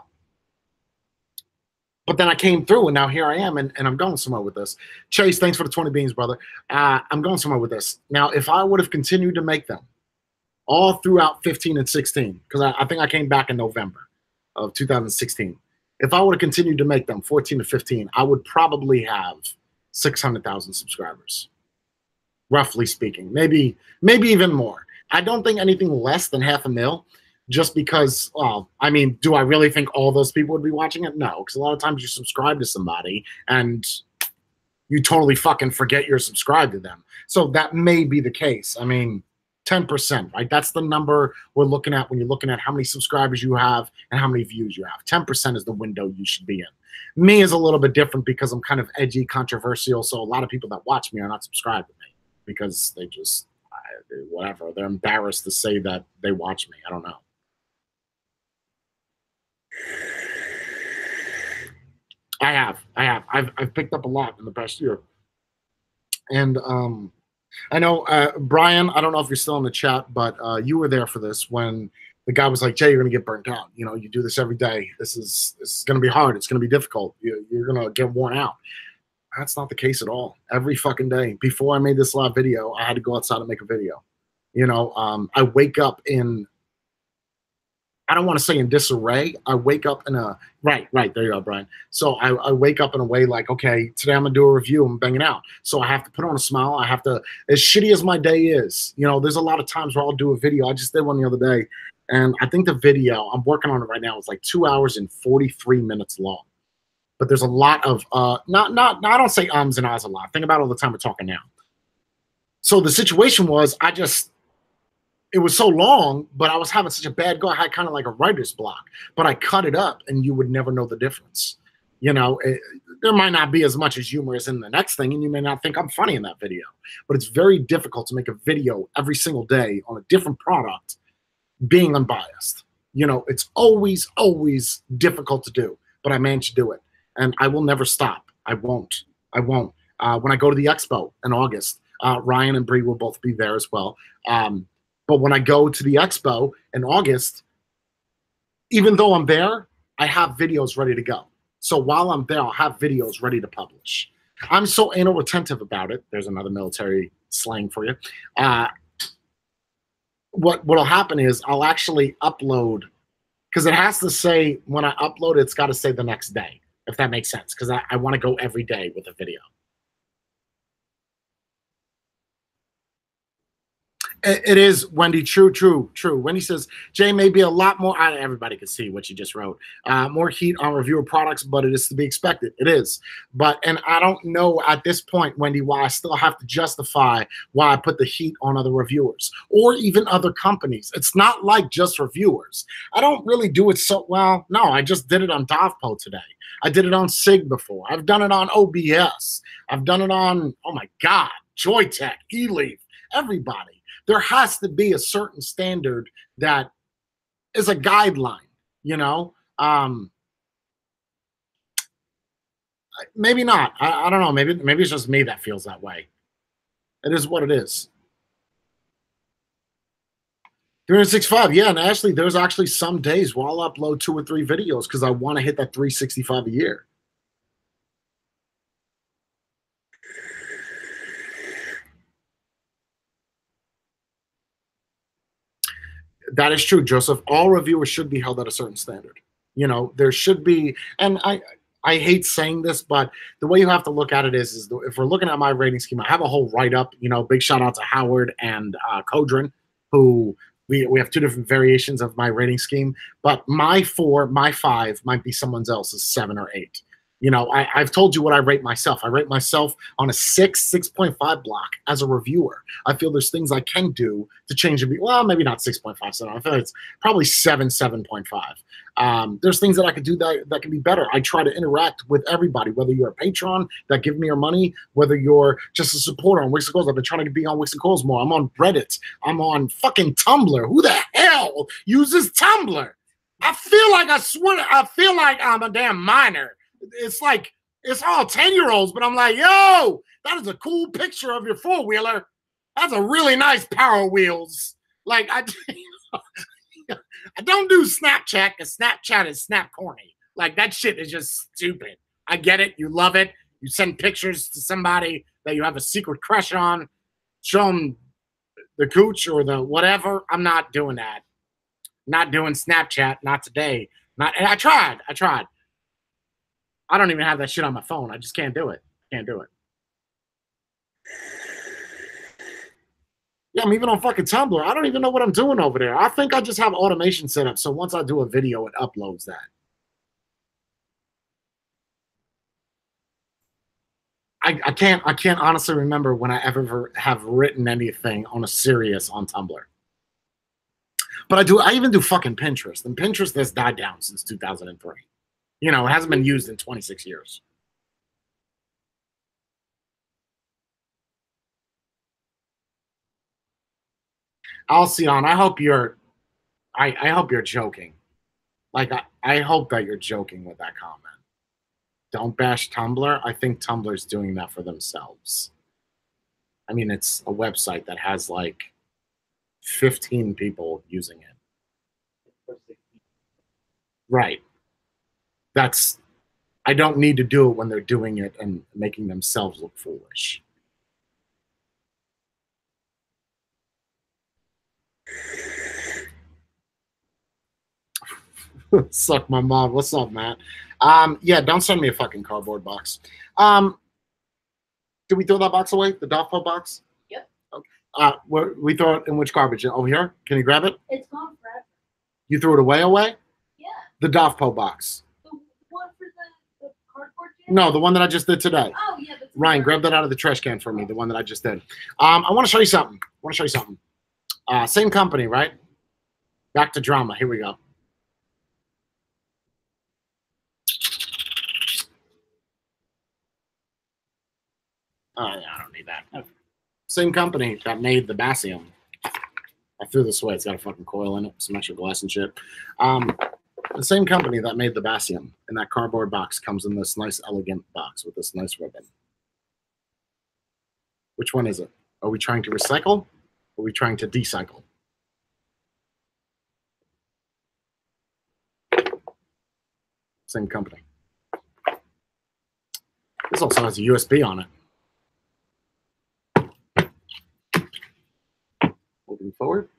but then I came through, and now here I am, and, and I'm going somewhere with this. Chase, thanks for the 20 beans, brother. Uh, I'm going somewhere with this. Now, if I would have continued to make them all throughout 15 and 16, because I, I think I came back in November of 2016. If I would have continued to make them 14 to 15, I would probably have 600,000 subscribers roughly speaking. Maybe maybe even more. I don't think anything less than half a mil, just because. Well, I mean, do I really think all those people would be watching it? No, because a lot of times you subscribe to somebody and you totally fucking forget you're subscribed to them. So that may be the case. I mean. 10%, right? That's the number we're looking at when you're looking at how many subscribers you have and how many views you have. 10% is the window you should be in. Me is a little bit different because I'm kind of edgy, controversial. So a lot of people that watch me are not subscribed to me because they just whatever they're embarrassed to say that they watch me. I don't know. I have, I have, I've, I've picked up a lot in the past year, and um, I know uh, Brian. I don't know if you're still in the chat, but uh, you were there for this when the guy was like, "Jay, you're gonna get burnt out. You know, you do this every day. This is this is gonna be hard. It's gonna be difficult. You, you're gonna get worn out." That's not the case at all. Every fucking day. Before I made this live video, I had to go outside and make a video. You know, um, I wake up in I don't want to say in disarray. I wake up in a right, right. There you go, Brian. So I, I, wake up in a way like, okay, today I'm gonna do a review. I'm banging out. So I have to put on a smile. I have to, as shitty as my day is, you know, there's a lot of times where I'll do a video. I just did one the other day, and I think the video I'm working on it right now is like two hours and 43 minutes long but there's a lot of uh, not not I don't say ums and ahs a lot. Think about all the time we're talking now. So the situation was I just it was so long, but I was having such a bad go. I had kind of like a writer's block, but I cut it up, and you would never know the difference. You know, it, there might not be as much as humor as in the next thing, and you may not think I'm funny in that video. But it's very difficult to make a video every single day on a different product, being unbiased. You know, it's always, always difficult to do, but I managed to do it and I will never stop. I won't. I won't. Uh, when I go to the expo in August, uh, Ryan and Bree will both be there as well. Um, but when I go to the expo in August, even though I'm there, I have videos ready to go. So while I'm there, I'll have videos ready to publish. I'm so anal retentive about it. There's another military slang for you. Uh, what what'll happen is I'll actually upload because it has to say when I upload, it's got to say the next day if that makes sense, because I, I want to go every day with a video. It is Wendy. True, true, true. Wendy says Jay may be a lot more. Everybody can see what you just wrote. Uh, more heat on reviewer products, but it is to be expected. It is, but and I don't know at this point, Wendy, why I still have to justify why I put the heat on other reviewers or even other companies. It's not like just reviewers. I don't really do it so well. No, I just did it on DovPo today. I did it on Sig before. I've done it on OBS. I've done it on oh my God, Joyetech, eLeaf, everybody there has to be a certain standard that is a guideline, you know. Um, maybe not. I, I don't know. Maybe maybe it's just me that feels that way. It is what it is. 365, yeah, and actually, there's actually some days where I'll upload two or three videos because I want to hit that 365 a year. That is true, Joseph. All reviewers should be held at a certain standard. You know, there should be, and I I hate saying this, but the way you have to look at it is, is if we're looking at my rating scheme, I have a whole write up. You know, big shout out to Howard and uh, Kodrin, who we, we have two different variations of my rating scheme. But my four, my five might be someone else's seven or eight. You know, I, I've told you what I rate myself. I rate myself on a six, 6.5 block as a reviewer. I feel there's things I can do to change it. Well, maybe not 6.5, seven. I feel it's probably seven, 7.5. Um, there's things that I could do that, that can be better. I try to interact with everybody, whether you're a patron that give me your money, whether you're just a supporter on Wicks and Coils. I've been trying to be on Wicks and Coils more. I'm on Reddit. I'm on fucking Tumblr. Who the hell uses Tumblr? I feel like I swear, I feel like I'm a damn minor it's like it's all 10 year olds, but I'm like, yo, that is a cool picture of your four wheeler. That's a really nice power wheels. Like I, I don't do Snapchat because Snapchat is snap corny. Like that shit is just stupid. I get it. You love it. You send pictures to somebody that you have a secret crush on. Show them the cooch or the whatever. I'm not doing that. Not doing Snapchat. Not today. Not. And I tried. I tried. I don't even have that shit on my phone. I just can't do it. Can't do it. Yeah, I'm even on fucking Tumblr. I don't even know what I'm doing over there. I think I just have automation set up. So once I do a video, it uploads that. I, I can't I can't honestly remember when I ever have written anything on a serious on Tumblr. But I do I even do fucking Pinterest. And Pinterest has died down since 2003. You know, it hasn't been used in 26 years. Alcyon, I hope you're I, I hope you're joking. Like I, I hope that you're joking with that comment. Don't bash Tumblr. I think Tumblr's doing that for themselves. I mean, it's a website that has like 15 people using it. Right that's I don't need to do it when they're doing it and making themselves look foolish. Suck my mom. What's up, Matt? Um, yeah, don't send me a fucking cardboard box. Um, did we throw that box away? The Dovpo box? Yep. Okay. Uh, where, we throw it in which garbage? Over here? Can you grab it? It's gone forever. You threw it away, away? Yeah. The Dovpo box. No, the one that I just did today. Oh yeah. Ryan, grab that out of the trash can for me, the one that I just did. Um, I want to show you something. I want to show you something. Uh, same company, right? Back to drama. Here we go. Oh, yeah, I don't need that. Same company that made the Bassium. I threw this away. It's got a fucking coil in it, some extra glass and shit. Um, the same company that made the Basium, and that cardboard box comes in this nice, elegant box with this nice ribbon. Which one is it? Are we trying to recycle? Or are we trying to decycle? Same company. This also has a USB on it. Moving forward.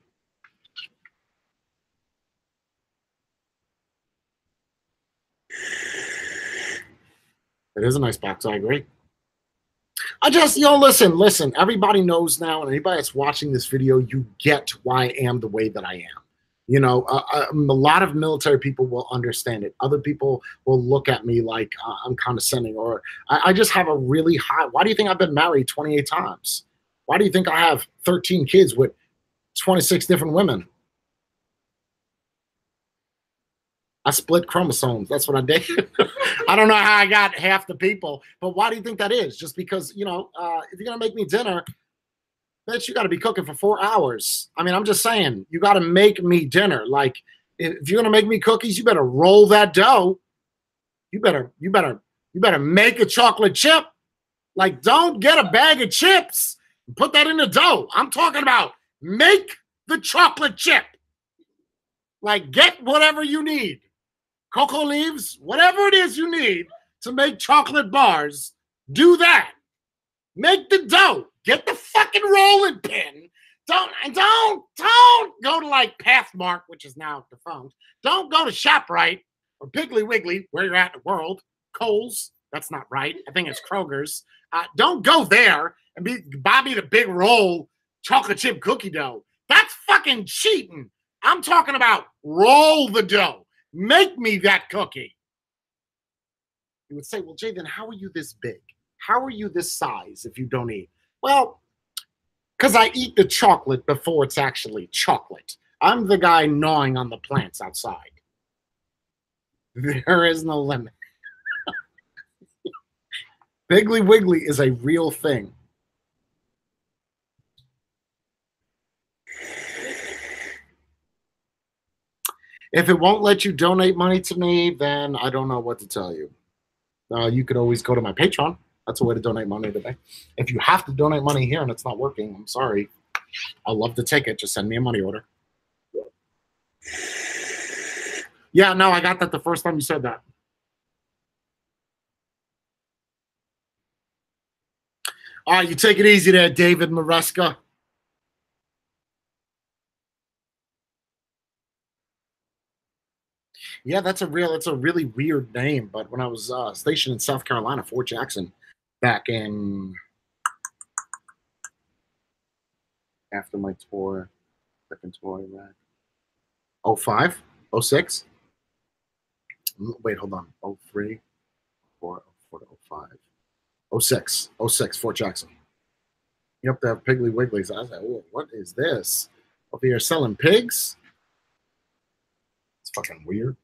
It is a nice box. I agree. I just, you know, listen, listen. Everybody knows now, and anybody that's watching this video, you get why I am the way that I am. You know, uh, a lot of military people will understand it. Other people will look at me like uh, I'm condescending, or I, I just have a really high. Why do you think I've been married 28 times? Why do you think I have 13 kids with 26 different women? I split chromosomes. That's what I did. I don't know how I got half the people, but why do you think that is? Just because, you know, uh, if you're going to make me dinner, bitch, you got to be cooking for four hours. I mean, I'm just saying, you got to make me dinner. Like, if you're going to make me cookies, you better roll that dough. You better, you better, you better make a chocolate chip. Like, don't get a bag of chips and put that in the dough. I'm talking about make the chocolate chip. Like, get whatever you need cocoa leaves, whatever it is you need to make chocolate bars, do that. Make the dough. Get the fucking rolling pin. Don't don't don't go to like Pathmark, which is now defunct. Don't go to Shoprite or Piggly Wiggly, where you're at in the world. Kohl's, that's not right. I think it's Kroger's. Uh, don't go there and be buy me the big roll chocolate chip cookie dough. That's fucking cheating. I'm talking about roll the dough. Make me that cookie. You would say, Well, Jay, then how are you this big? How are you this size if you don't eat? Well, because I eat the chocolate before it's actually chocolate. I'm the guy gnawing on the plants outside. There is no limit. Piggly Wiggly is a real thing. If it won't let you donate money to me, then I don't know what to tell you. Uh, you could always go to my Patreon. That's a way to donate money today. If you have to donate money here and it's not working, I'm sorry. I'd love to take it. Just send me a money order. Yeah, no, I got that the first time you said that. All right, you take it easy there, David Maresca. Yeah, that's a real, it's a really weird name. But when I was uh, stationed in South Carolina, Fort Jackson, back in after my tour, second tour, Iraq. 05, 06. Wait, hold on. 03, 04, 04 to 05. 06, 06, Fort Jackson. You have to have Piggly Wigglies. I was like, oh, what is this? Over here selling pigs? It's fucking weird.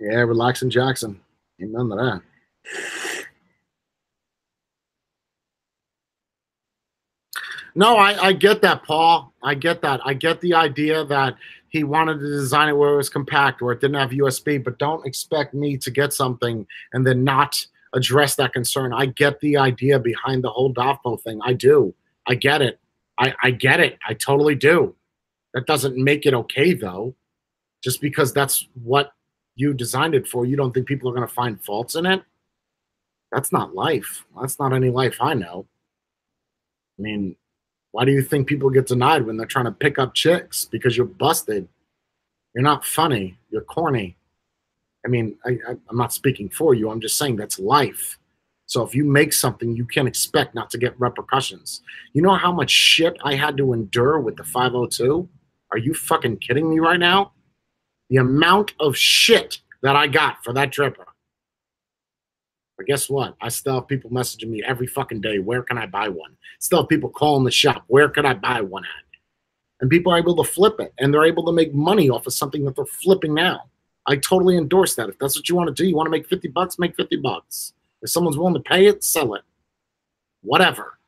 Yeah, relaxing Jackson. Amen to that. No, I, I get that, Paul. I get that. I get the idea that he wanted to design it where it was compact, where it didn't have USB, but don't expect me to get something and then not address that concern. I get the idea behind the whole DovPo thing. I do. I get it. I, I get it. I totally do. That doesn't make it okay, though. Just because that's what you designed it for, you don't think people are going to find faults in it? That's not life. That's not any life I know. I mean, why do you think people get denied when they're trying to pick up chicks? Because you're busted. You're not funny. You're corny. I mean, I, I, I'm not speaking for you. I'm just saying that's life. So if you make something, you can't expect not to get repercussions. You know how much shit I had to endure with the 502? Are you fucking kidding me right now? The amount of shit that I got for that dripper. But guess what? I still have people messaging me every fucking day. Where can I buy one? Still have people calling the shop. Where can I buy one at? And people are able to flip it and they're able to make money off of something that they're flipping now. I totally endorse that. If that's what you want to do, you want to make 50 bucks, make 50 bucks. If someone's willing to pay it, sell it. Whatever.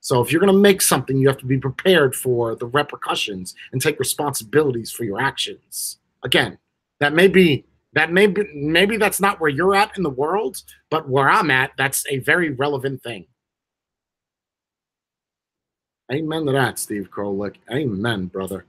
So if you're going to make something, you have to be prepared for the repercussions and take responsibilities for your actions. Again, that may be that may be maybe that's not where you're at in the world, but where I'm at, that's a very relevant thing. Amen to that, Steve Krolik. Amen, brother.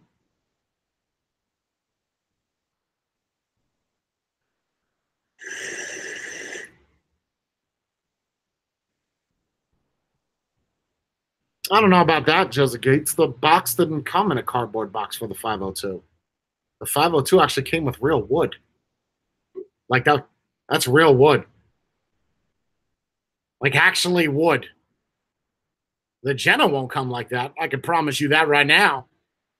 I don't know about that, Joseph Gates. The box didn't come in a cardboard box for the 502. The 502 actually came with real wood. Like that, that's real wood. Like actually wood. The Jenna won't come like that. I can promise you that right now.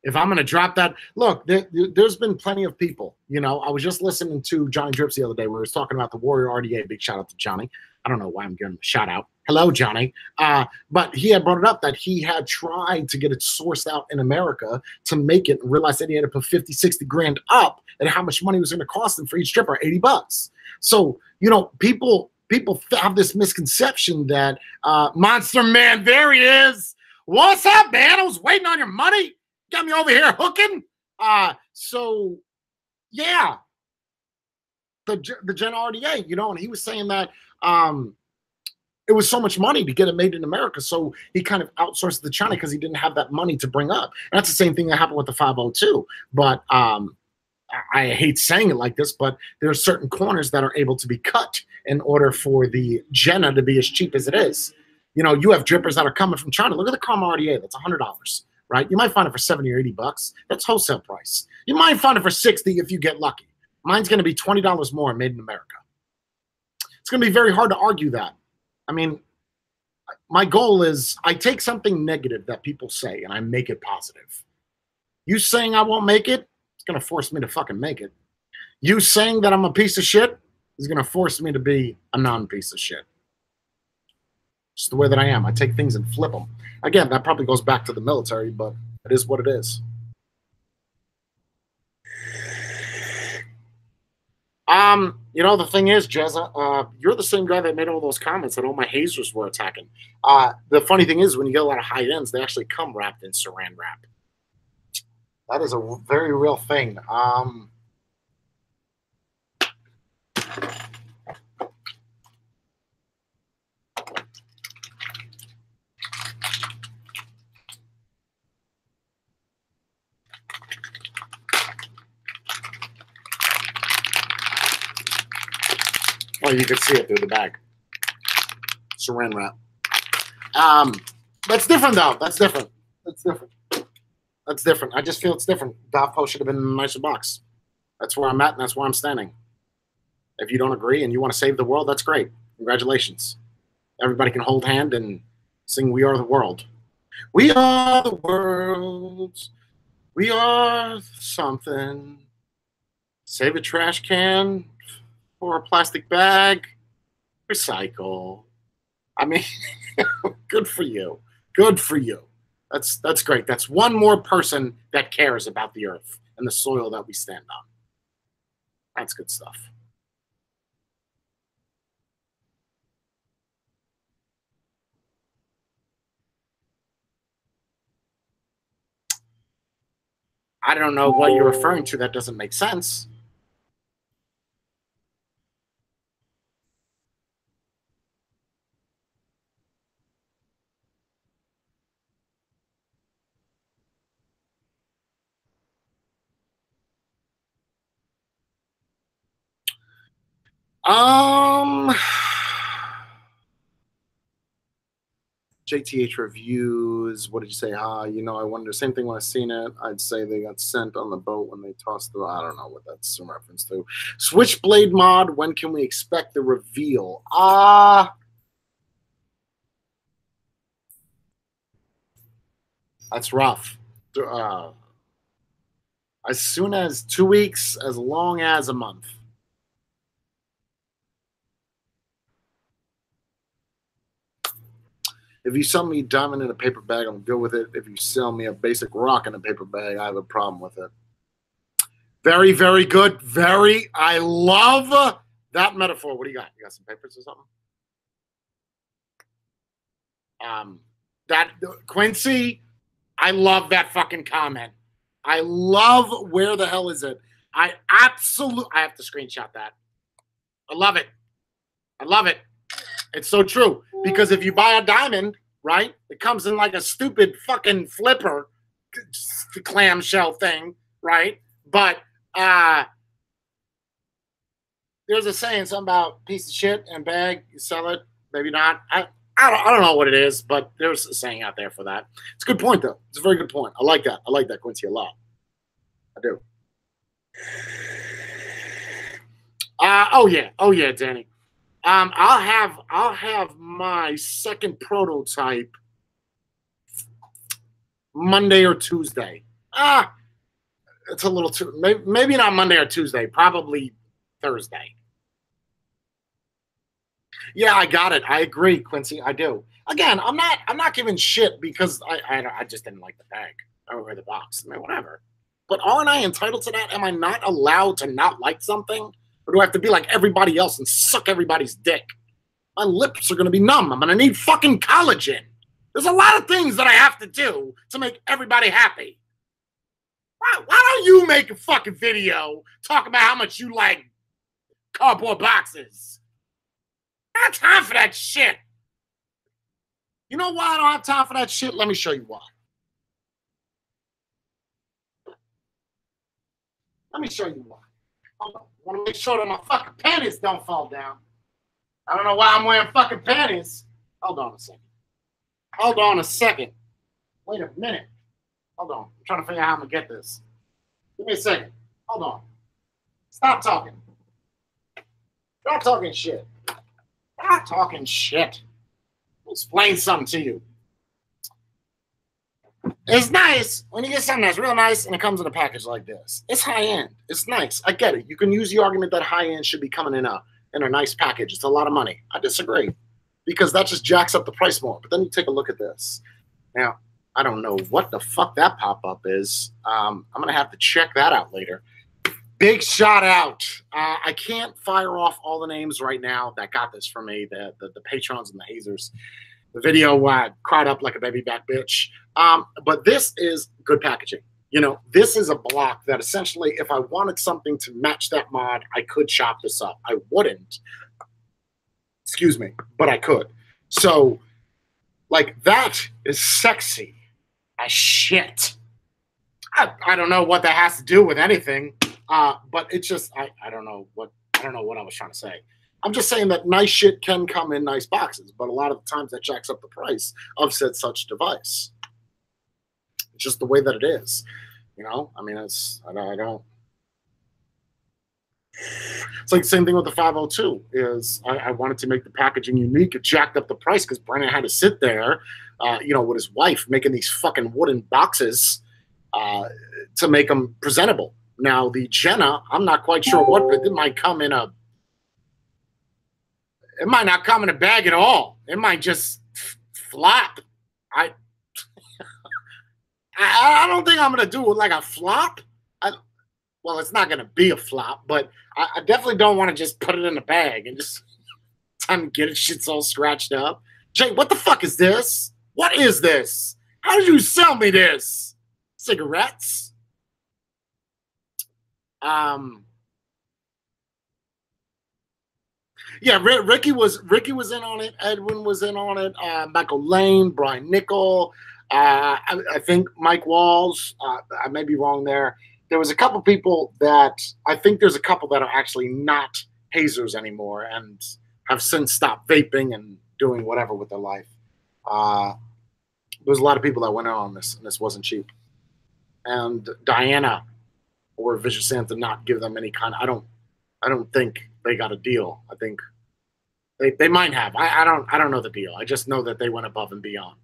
If I'm going to drop that, look, there, has been plenty of people. You know, I was just listening to Johnny Drips the other day where he was talking about the Warrior RDA. Big shout out to Johnny. I don't know why I'm giving him a shout out. Hello, Johnny. Uh, but he had brought it up that he had tried to get it sourced out in America to make it and realized that he had to put 50, 60 grand up and how much money was going to cost him for each trip, stripper, 80 bucks. So, you know, people people have this misconception that uh, Monster Man, there he is. What's up, man? I was waiting on your money. Got me over here hooking. Uh, so yeah. The the Gen RDA, you know, and he was saying that um it was so much money to get it made in America. So he kind of outsourced to China because he didn't have that money to bring up. And that's the same thing that happened with the 502. But um, I hate saying it like this, but there are certain corners that are able to be cut in order for the Jenna to be as cheap as it is. You know, you have drippers that are coming from China. Look at the Karma RDA. That's $100, right? You might find it for 70 or 80 bucks. That's wholesale price. You might find it for 60 if you get lucky. Mine's going to be $20 more made in America. It's going to be very hard to argue that. I mean, my goal is I take something negative that people say and I make it positive. You saying I won't make it, it's going to force me to fucking make it. You saying that I'm a piece of shit is going to force me to be a non piece of shit. It's the way that I am. I take things and flip them. Again, that probably goes back to the military, but it is what it is. Um, you know, the thing is, Jezza, uh, you're the same guy that made all those comments that all my hazers were attacking. Uh, the funny thing is, when you get a lot of high ends, they actually come wrapped in saran wrap. That is a very real thing. Um, you could see it through the bag. Saran wrap. Um, that's different though. That's different. That's different. That's different. I just feel it's different. Dovpo should have been in a nicer box. That's where I'm at, and that's where I'm standing. If you don't agree and you want to save the world, that's great. Congratulations. Everybody can hold hand and sing "We Are the World." We are the world. We are something. Save a trash can or a plastic bag. Recycle. I mean, good for you. Good for you. That's that's great. That's one more person that cares about the earth and the soil that we stand on. That's good stuff. I don't know what you're referring to that doesn't make sense. Um, JTH reviews. What did you say? Ah, you know, I wonder. Same thing when I seen it. I'd say they got sent on the boat when they tossed the. I don't know what that's in reference to. Switchblade mod. When can we expect the reveal? Ah. Uh, that's rough. Uh, as soon as two weeks, as long as a month. If you sell me diamond in a paper bag, I'm good with it. If you sell me a basic rock in a paper bag, I have a problem with it. Very, very good. Very. I love that metaphor. What do you got? You got some papers or something? Um, that Quincy, I love that fucking comment. I love where the hell is it? I absolutely I have to screenshot that. I love it. I love it. It's so true. Because if you buy a diamond, right, it comes in like a stupid fucking flipper clamshell thing, right? But uh there's a saying something about piece of shit and bag, you sell it, maybe not. I I don't, I don't know what it is, but there's a saying out there for that. It's a good point, though. It's a very good point. I like that. I like that, Quincy, a lot. I do. Uh, oh yeah, oh yeah, Danny. Um, I'll have I'll have my second prototype Monday or Tuesday. Ah, it's a little too maybe, maybe not Monday or Tuesday, probably Thursday. Yeah, I got it. I agree, Quincy. I do. Again, I'm not I'm not giving shit because I I, I just didn't like the bag or the box. I mean, whatever. But aren't I entitled to that? Am I not allowed to not like something? Or do I have to be like everybody else and suck everybody's dick? My lips are going to be numb. I'm going to need fucking collagen. There's a lot of things that I have to do to make everybody happy. Why, why don't you make a fucking video talk about how much you like cardboard boxes? I time for that shit. You know why I don't have time for that shit? Let me show you why. Let me show you why. I want to make sure that my fucking panties don't fall down. I don't know why I'm wearing fucking panties. Hold on a second. Hold on a second. Wait a minute. Hold on. I'm trying to figure out how I'm going to get this. Give me a second. Hold on. Stop talking. Stop talking shit. Stop talking shit. I'll explain something to you. It's nice when you get something that's real nice and it comes in a package like this. It's high end. It's nice. I get it. You can use the argument that high end should be coming in a in a nice package. It's a lot of money. I disagree because that just jacks up the price more. But then you take a look at this. Now, I don't know what the fuck that pop up is. Um, I'm gonna have to check that out later. Big shout out. Uh, I can't fire off all the names right now that got this for me. The the, the patrons and the hazers. The video where I cried up like a baby back bitch. Um, but this is good packaging. You know, this is a block that essentially, if I wanted something to match that mod, I could chop this up. I wouldn't. Excuse me, but I could. So, like, that is sexy as shit. I, I don't know what that has to do with anything, uh, but it's just I, I don't know what I don't know what I was trying to say. I'm just saying that nice shit can come in nice boxes, but a lot of the times that jacks up the price of said such device. It's just the way that it is. You know, I mean, it's I don't, I don't it's like the same thing with the 502 is I, I, wanted to make the packaging unique. It jacked up the price because Brennan had to sit there, uh, you know, with his wife making these fucking wooden boxes uh, to make them presentable. Now the Jenna, I'm not quite sure what, but it might come in a. It might not come in a bag at all. It might just flop. I. I, I don't think I'm gonna do it like a flop. I, well, it's not gonna be a flop, but I, I definitely don't want to just put it in a bag and just time to get it. Shit's all scratched up. Jay, what the fuck is this? What is this? How did you sell me this? Cigarettes? Um. Yeah, Ricky was Ricky was in on it. Edwin was in on it. Uh, Michael Lane, Brian Nickel. Uh, I, I, think Mike Walls. Uh, I may be wrong there there was a couple people that I think there's a couple that are actually not hazers anymore and have since stopped vaping and doing whatever with their life. Uh, was a lot of people that went out on this, and this wasn't cheap. And Diana or Vicious Ant not give them any kind. Of, I don't. I don't think they got a deal. I think they, they might have. I, I don't. I don't know the deal. I just know that they went above and beyond.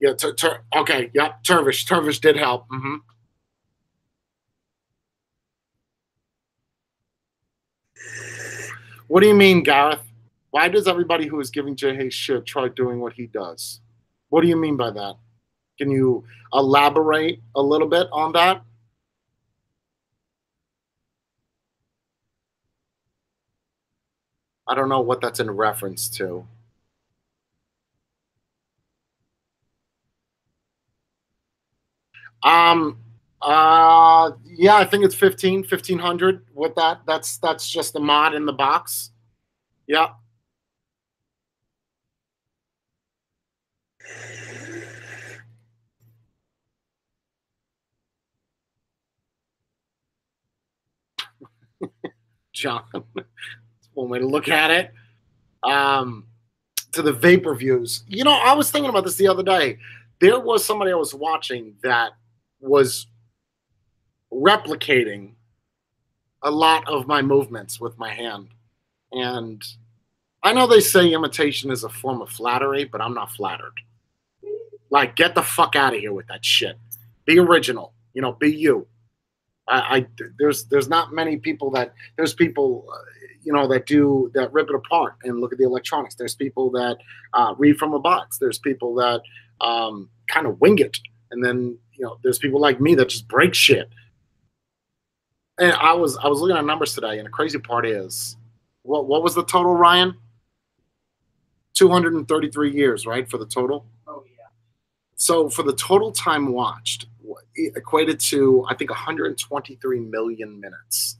Yeah. Ter, ter, okay. Yep. Turvish. Turvish did help. Mm-hmm. What do you mean, Gareth? Why does everybody who is giving Jai Haze shit try doing what he does? What do you mean by that? Can you elaborate a little bit on that? I don't know what that's in reference to. Um, uh, yeah, I think it's 15, 1500 with that. That's that's just the mod in the box. Yeah. John, one way to look at it. Um, to the vapor views. You know, I was thinking about this the other day. There was somebody I was watching that was replicating a lot of my movements with my hand. And I know they say imitation is a form of flattery, but I'm not flattered. Like, get the fuck out of here with that shit. Be original. You know, be you. I, I there's there's not many people that there's people uh, you know that do that rip it apart and look at the electronics. There's people that uh, read from a box. There's people that um, kind of wing it, and then you know there's people like me that just break shit. And I was I was looking at numbers today, and the crazy part is, what what was the total, Ryan? Two hundred and thirty-three years, right, for the total. Oh yeah. So for the total time watched, equated to I think 123 million minutes.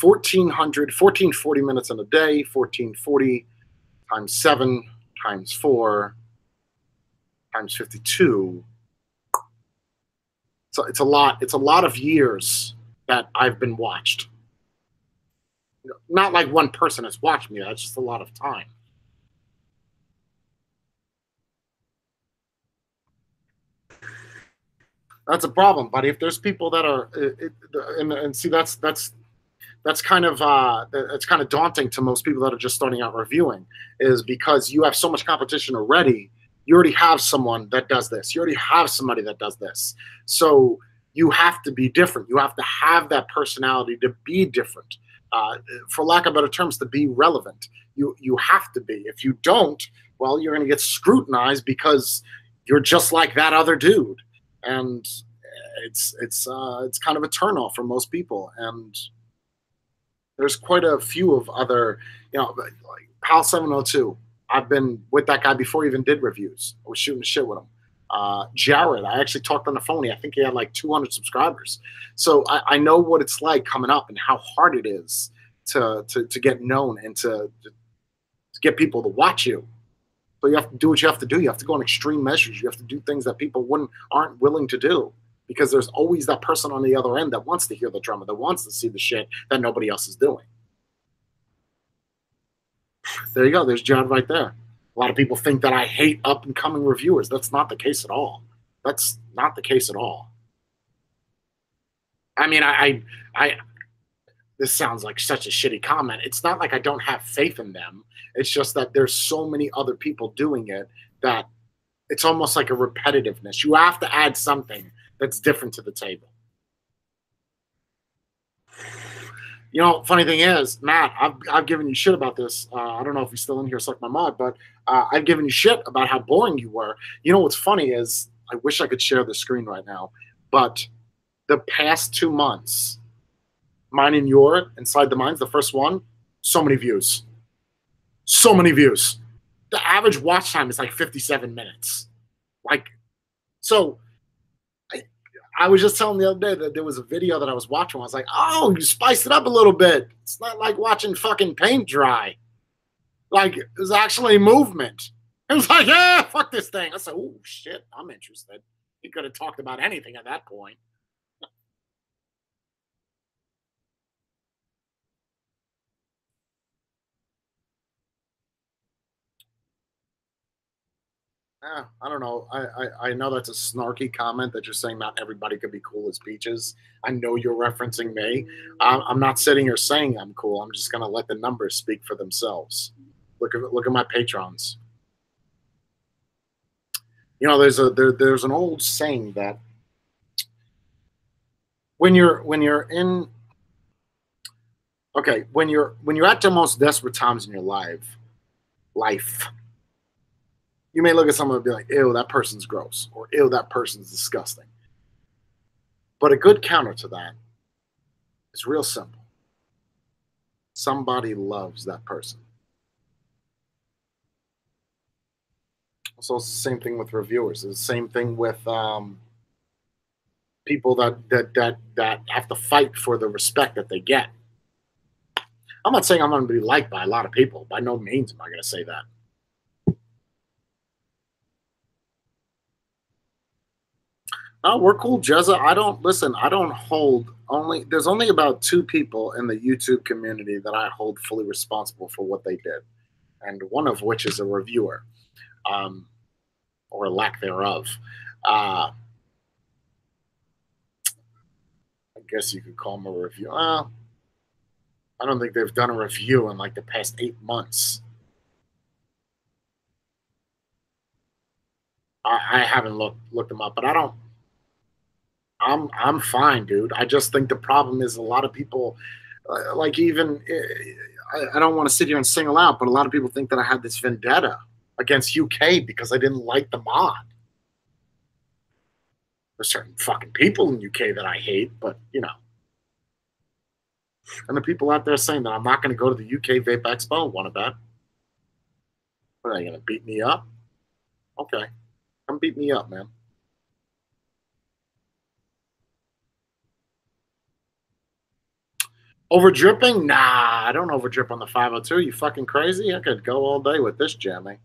1400 1440 minutes in a day 1440 times 7 times 4 times 52 so it's a lot it's a lot of years that I've been watched. Not like one person has watched me, that's just a lot of time. That's a problem, buddy. If there's people that are, uh, uh, it, and, and see, that's that's that's kind of uh, it's kind of daunting to most people that are just starting out reviewing, is because you have so much competition already you already have someone that does this. You already have somebody that does this. So you have to be different. You have to have that personality to be different. Uh, for lack of better terms, to be relevant. You you have to be. If you don't, well, you're going to get scrutinized because you're just like that other dude, and it's it's uh, it's kind of a turnoff for most people. And there's quite a few of other, you know, like Pal 702. I've been with that guy before he even did reviews. I was shooting shit with him. Uh, Jared, I actually talked on the phone. I think he had like 200 subscribers. So I, I, know what it's like coming up and how hard it is to to, to get known and to, to, to get people to watch you. So you have to do what you have to do. You have to go on extreme measures. You have to do things that people wouldn't aren't willing to do because there's always that person on the other end that wants to hear the drama, that wants to see the shit that nobody else is doing. There you go. There's John right there. A lot of people think that I hate up and coming reviewers. That's not the case at all. That's not the case at all. I mean, I, I, I this sounds like such a shitty comment. It's not like I don't have faith in them. It's just that there's so many other people doing it that it's almost like a repetitiveness. You have to add something that's different to the table. You know, funny thing is, Matt, I've, I've given you shit about this. Uh, I don't know if you're still in here, suck my mod, but uh, I've given you shit about how boring you were. You know what's funny is, I wish I could share the screen right now, but the past two months, mine and your inside the mines, the first one, so many views, so many views. The average watch time is like 57 minutes. Like, so I was just telling the other day that there was a video that I was watching. I was like, oh, you spiced it up a little bit. It's not like watching fucking paint dry. Like, there's actually movement. It was like, yeah, fuck this thing. I said, oh, shit, I'm interested. He could have talked about anything at that point. I don't know. I, I, I know that's a snarky comment that you're saying not everybody could be cool as peaches. I know you're referencing me. I'm, I'm not sitting here saying I'm cool. I'm just gonna let the numbers speak for themselves. Look at look at my patrons. You know, there's a there, there's an old saying that when you're when you're in okay when you're when you're at the most desperate times in your life life you may look at someone and be like, ew, that person's gross, or ew, that person's disgusting. But a good counter to that is real simple. Somebody loves that person. So it's the same thing with reviewers. It's the same thing with um, people that, that that that have to fight for the respect that they get. I'm not saying I'm going to be liked by a lot of people. By no means am I going to say that. Oh, we're cool, Jezza. I don't listen. I don't hold only. There's only about two people in the YouTube community that I hold fully responsible for what they did, and one of which is a reviewer, um, or lack thereof. Uh, I guess you could call them a review. I don't think they've done a review in like the past eight months. I, I haven't looked looked them up, but I don't I'm I'm fine, dude. I just think the problem is a lot of people, uh, like even eh, I, I don't want to sit here and sing aloud, but a lot of people think that I had this vendetta against UK because I didn't like the mod. There's certain fucking people in UK that I hate, but you know. And the people out there saying that I'm not going to go to the UK Vape Expo, want to bet? What are they going to beat me up? Okay, come beat me up, man. Over dripping? Nah, I don't over drip on the 502. You fucking crazy? I could go all day with this jamming.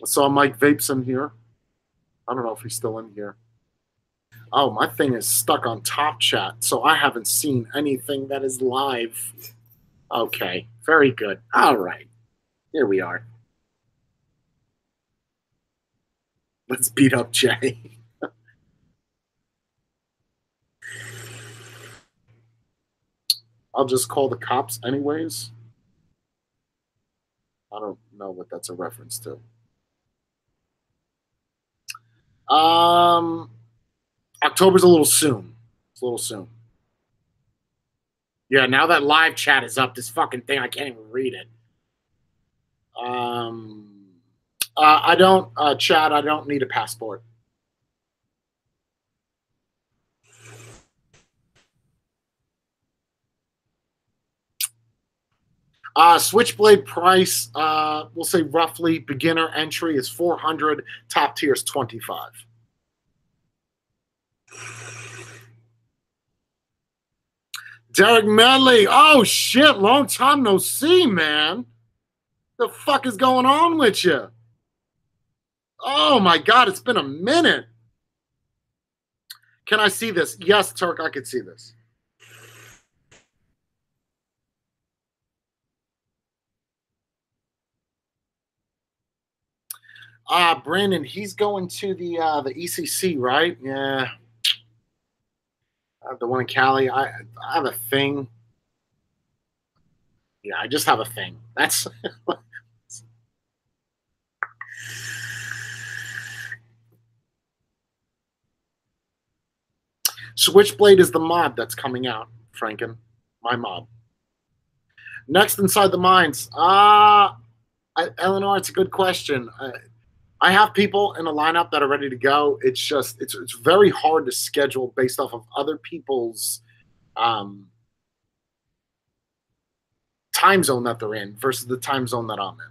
I saw Mike Vapes in here. I don't know if he's still in here. Oh, my thing is stuck on top chat, so I haven't seen anything that is live. Okay, very good. All right, here we are. Let's beat up Jay. I'll just call the cops anyways. I don't know what that's a reference to. Um, October's a little soon. It's a little soon. Yeah, now that live chat is up, this fucking thing, I can't even read it. Um, uh, I don't, uh, Chad, I don't need a passport. Uh, Switchblade price, uh, we'll say roughly beginner entry is 400, top tier is 25. Derek Medley, oh shit, long time no see, man. The fuck is going on with you? Oh my god, it's been a minute. Can I see this? Yes, Turk, I could see this. Ah, uh, Brandon, he's going to the uh, the ECC, right? Yeah. Uh, the one in Cali. I I have a thing. Yeah, I just have a thing. That's. Switchblade is the mod that's coming out, Franken. My mod. Next, Inside the Mines. Ah, uh, Eleanor, it's a good question. Uh, I have people in a lineup that are ready to go. It's just it's it's very hard to schedule based off of other people's um, time zone that they're in versus the time zone that I'm in.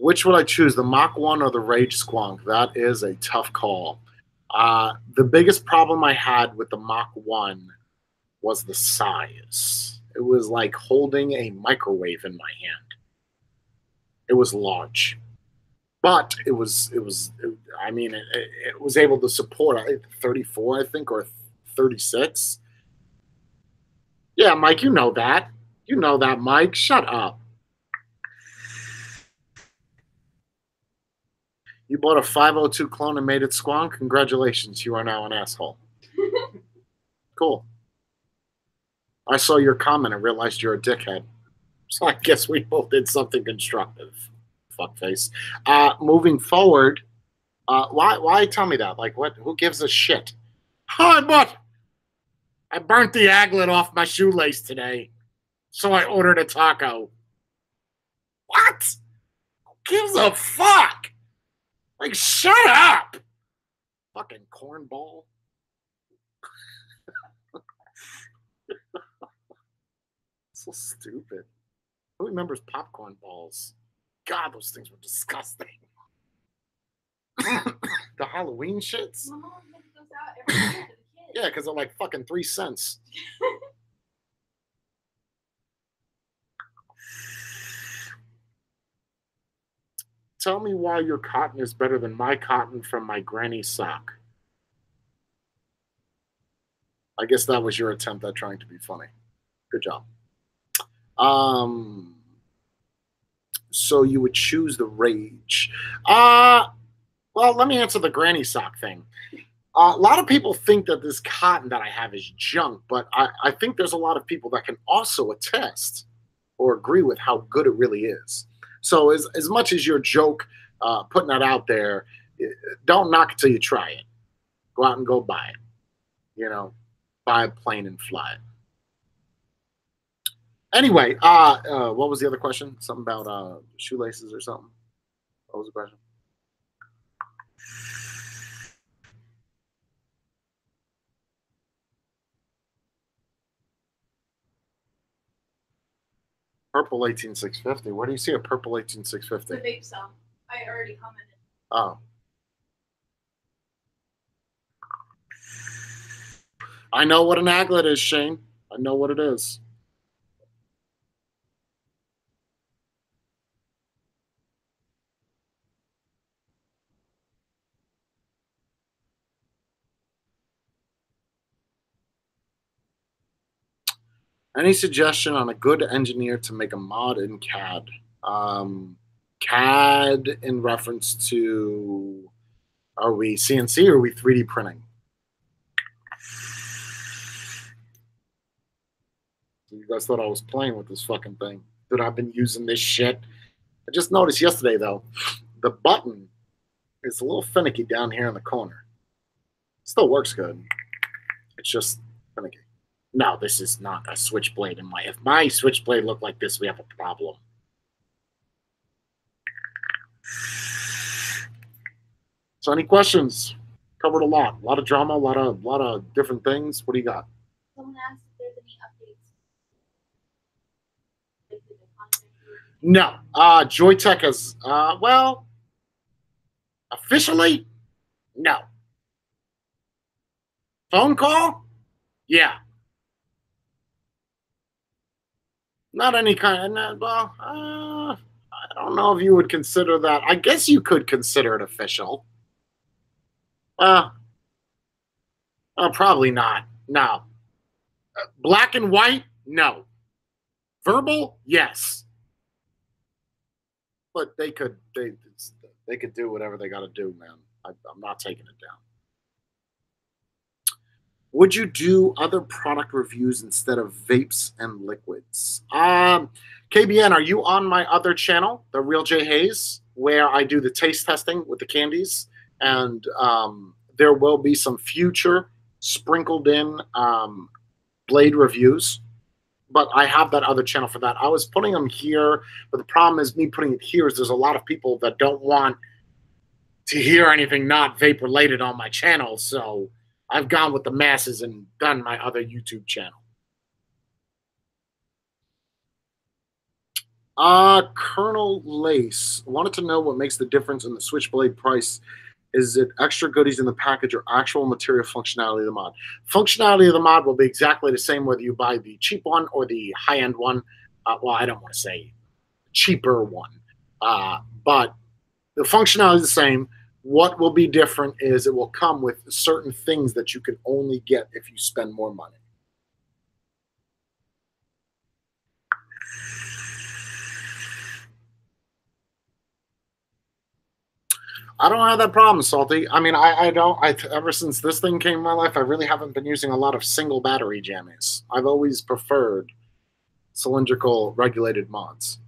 Which would I choose, the Mach 1 or the Rage Squonk? That is a tough call. Uh, the biggest problem I had with the Mach 1 was the size. It was like holding a microwave in my hand. It was large, but it was it was it, I mean it, it, was able to support I, 34 I think or 36. Yeah, Mike, you know that. You know that, Mike. Shut up. You bought a 502 clone and made it squonk. Congratulations, you are now an asshole. cool. I saw your comment and realized you're a dickhead. So I guess we both did something constructive. Fuckface. Uh, moving forward, uh, why why tell me that? Like what who gives a shit? Hi, but I burnt the aglet off my shoelace today. So I ordered a taco. What? Who gives a fuck? Like, shut up! Fucking cornball. so stupid. Who remembers popcorn balls? God, those things were disgusting. the Halloween shits? yeah, because they're like fucking three cents. Tell me why your cotton is better than my cotton from my granny sock. I guess that was your attempt at trying to be funny. Good job. Um, so you would choose the rage. Uh, well, let me answer the granny sock thing. Uh, a lot of people think that this cotton that I have is junk, but I, I think there's a lot of people that can also attest or agree with how good it really is. So as as much as your joke, uh, putting that out there, eh, don't knock it till you try it. Go out and go buy it. You know, buy a plane and fly it. Anyway, uh, uh, what was the other question? Something about uh, shoelaces or something. What was the question? Purple 18650. Where do you see a purple 18650? The vape cell. I already commented. Oh. I know what an aglet is, Shane. I know what it is. Any suggestion on a good engineer to make a mod in CAD? Um, CAD in reference to Are we CNC or are we 3D printing? You guys thought I was playing with this fucking thing. Dude, I've been using this shit. I just noticed yesterday, though, the button is a little finicky down here in the corner. Still works good. It's just finicky. No, this is not a switchblade in my. If my switchblade looked like this, we have a problem. So, any questions? Covered a lot. A lot of drama. A lot of, a lot of different things. What do you got? Someone asked if there's any updates. Like, did the contract here? No. Uh, Joyetech has. Uh, well, officially, no. Phone call? Yeah. Not any kind. Of, well, uh, I don't know if you would consider that. I guess you could consider it official. Uh, uh probably not. No. Uh, Black and white? No. Verbal? Yes. But they could they they could do whatever they got to do, man. I, I'm not taking it down. Would you do other product reviews instead of vapes and liquids? Um, KBN, are you on my other channel, the Real Jai Haze, where I do the taste testing with the candies? And um, there will be some future sprinkled in um, blade reviews. But I have that other channel for that. I was putting them here, but the problem is me putting it here is there's a lot of people that don't want to hear anything not vape related on my channel. So I've gone with the masses and done my other YouTube channel. Uh, Colonel Lace wanted to know what makes the difference in the Switchblade price. Is it extra goodies in the package or actual material functionality of the mod? Functionality of the mod will be exactly the same whether you buy the cheap one or the high end one. Uh, well, I don't want to say cheaper one, uh, but the functionality is the same. What will be different is it will come with certain things that you can only get if you spend more money. I don't have that problem, Salty. I mean, I, I don't. I ever since this thing came in my life, I really haven't been using a lot of single battery jammies. I've always preferred cylindrical regulated mods.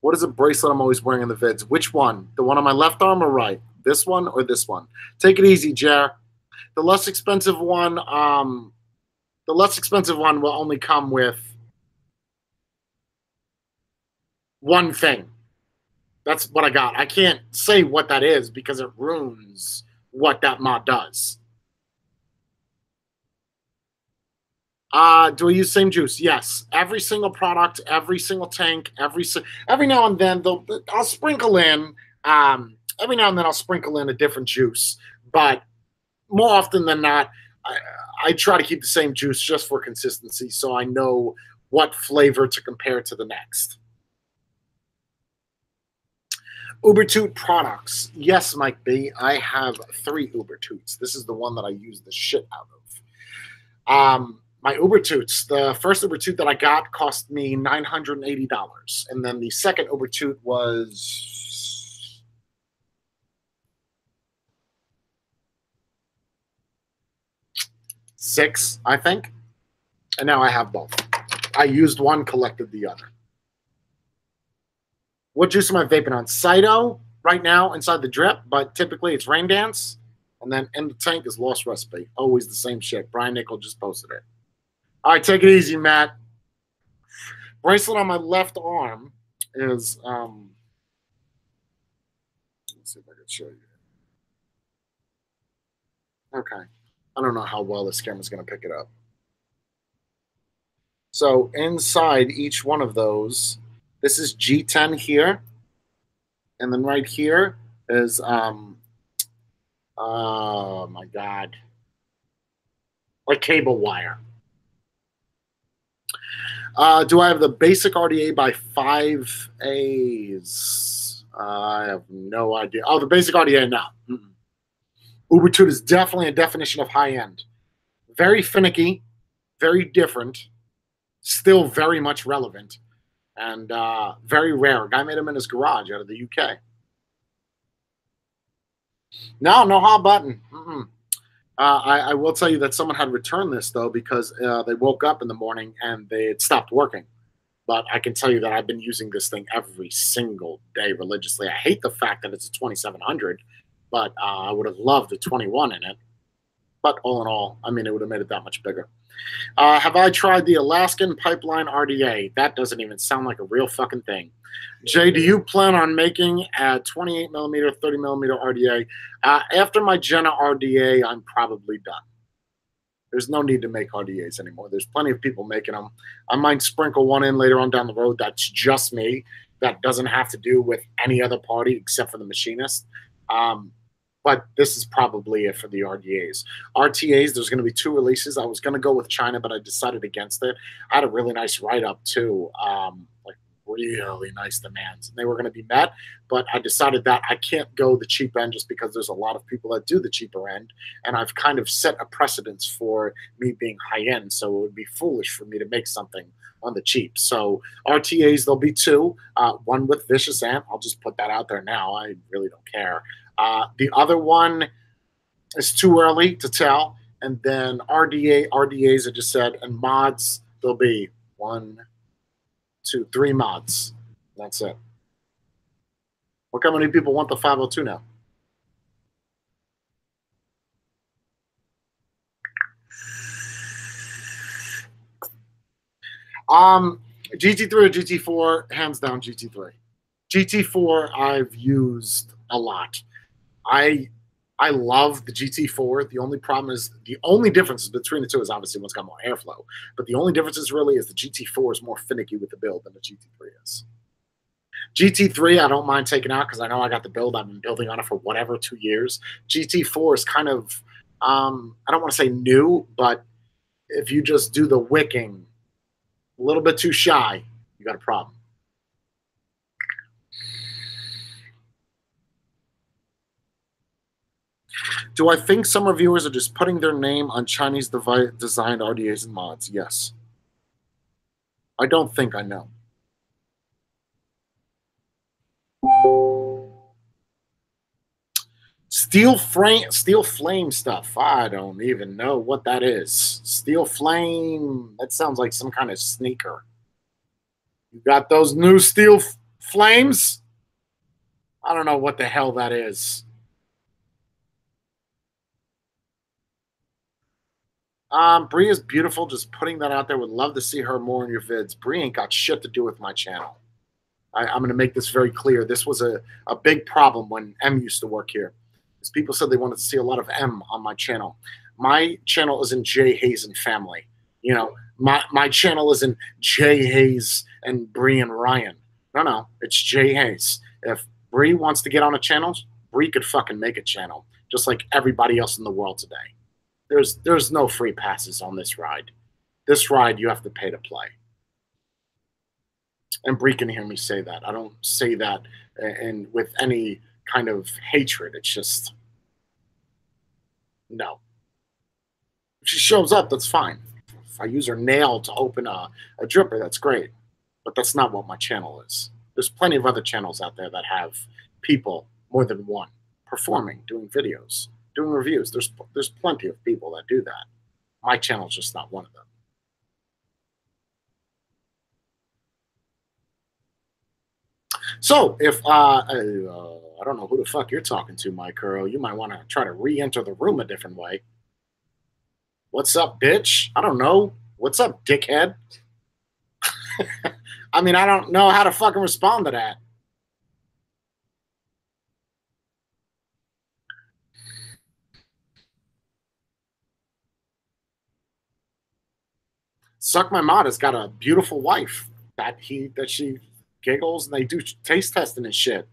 What is a bracelet I'm always wearing in the vids? Which one? The one on my left arm or right? This one or this one? Take it easy, Jer. The less expensive one, um, the less expensive one will only come with one thing. That's what I got. I can't say what that is because it ruins what that mod does. Uh, do I use same juice? Yes. Every single product, every single tank, every every now and then they'll, I'll sprinkle in um, every now and then I'll sprinkle in a different juice, but more often than not, I, I try to keep the same juice just for consistency, so I know what flavor to compare to the next. Ubertoot products. Yes, Mike B. I have three Ubertoots. This is the one that I use the shit out of. Um, my Uber Toots, The first Uber Toot that I got cost me nine hundred and eighty dollars, and then the second Uber Toot was six, I think. And now I have both. I used one, collected the other. What juice am I vaping on? Cyto right now inside the drip, but typically it's Rain Dance. And then in the tank is Lost Recipe. Always the same shit. Brian Nickel just posted it. All right, take it easy, Matt. Bracelet on my left arm is um let's see if I can show you. Okay. I don't know how well this camera's gonna pick it up. So inside each one of those, this is G10 here. And then right here is um oh my god. Like cable wire. Uh, do I have the basic RDA by five A's? I have no idea. Oh, the basic RDA, no. Mm-mm. Ubertoot is definitely a definition of high end. Very finicky, very different, still very much relevant. and uh, very rare. A guy made them in his garage out of the UK. No, no hot button. Mm-mm. Uh, I, I, will tell you that someone had returned this though because uh, they woke up in the morning and they had stopped working. But I can tell you that I've been using this thing every single day religiously. I hate the fact that it's a 2700, but uh, I would have loved a 21 in it. But all in all, I mean, it would have made it that much bigger. Uh, have I tried the Alaskan Pipeline RDA? That doesn't even sound like a real fucking thing. Jay, do you plan on making a 28 millimeter, 30 millimeter RDA? Uh, after my Jenna RDA, I'm probably done. There's no need to make RDAs anymore. There's plenty of people making them. I might sprinkle one in later on down the road. That's just me. That doesn't have to do with any other party except for the machinist. Um, but this is probably it for the RDAs. RTAs, there's going to be two releases. I was going to go with China, but I decided against it. I had a really nice write up too, um, like really nice demands, and they were going to be met. But I decided that I can't go the cheap end just because there's a lot of people that do the cheaper end, and I've kind of set a precedence for me being high end. So it would be foolish for me to make something on the cheap. So RTAs, there'll be two. Uh, one with Vicious Ant. I'll just put that out there now. I really don't care. Uh, the other one is too early to tell. And then RDA, RDAs, I just said, and mods, there'll be one, two, three mods. That's it. Look how many people want the 502 now. Um, GT3 or GT4, hands down GT3. GT4 I've used a lot. I I love the GT4. The only problem is the only difference between the two is obviously one's got more airflow, but the only difference is really is the GT4 is more finicky with the build than the GT3 is. GT3 I don't mind taking out because I know I got the build. I've been building on it for whatever two years. GT4 is kind of um, I don't want to say new, but if you just do the wicking a little bit too shy, you got a problem. Do I think some reviewers are just putting their name on Chinese devi- designed RDAs and mods? Yes. I don't think I know. Steel frame, steel flame stuff. I don't even know what that is. Steel flame. That sounds like some kind of sneaker. You got those new steel flames? I don't know what the hell that is. Um, Brie is beautiful. Just putting that out there. Would love to see her more in your vids. Brie ain't got shit to do with my channel. I, am going to make this very clear. This was a, a big problem when M used to work here. Because people said they wanted to see a lot of M on my channel. My channel is in Jai Haze and family. You know, my, my channel is in Jai Haze and Brie and Ryan. No, no, it's Jai Haze. If Brie wants to get on a channel, Brie could fucking make a channel, just like everybody else in the world today. There's there's no free passes on this ride. This ride you have to pay to play. And Bree can hear me say that. I don't say that and with any kind of hatred. It's just no. If she shows up, that's fine. If I use her nail to open a, a dripper, that's great. But that's not what my channel is. There's plenty of other channels out there that have people, more than one, performing, doing videos doing reviews. There's there's plenty of people that do that. My channel's just not one of them. So if uh, uh, I don't know who the fuck you're talking to, Mike Earl, you might want to try to re-enter the room a different way. What's up, bitch? I don't know. What's up, dickhead? I mean, I don't know how to fucking respond to that. Suck My Mod has got a beautiful wife that he that she giggles and they do taste testing and shit.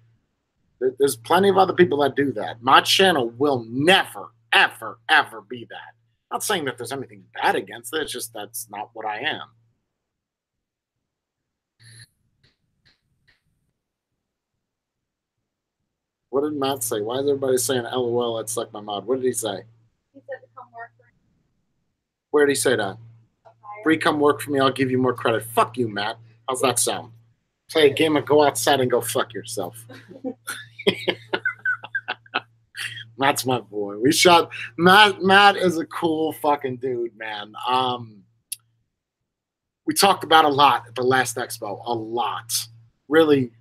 There's plenty of other people that do that. My channel will never, ever, ever be that. Not saying that there's anything bad against it. It's just that's not what I am. What did Matt say? Why is everybody saying LOL at Suck My Mod? What did he say? He said to come work for him. Where did he say that? Bree, come work for me. I'll give you more credit. Fuck you, Matt. How's that sound? Play a game of go outside and go fuck yourself. That's my boy. We shot Matt. Matt is a cool fucking dude, man. Um, we talked about a lot at the last expo. A lot, really.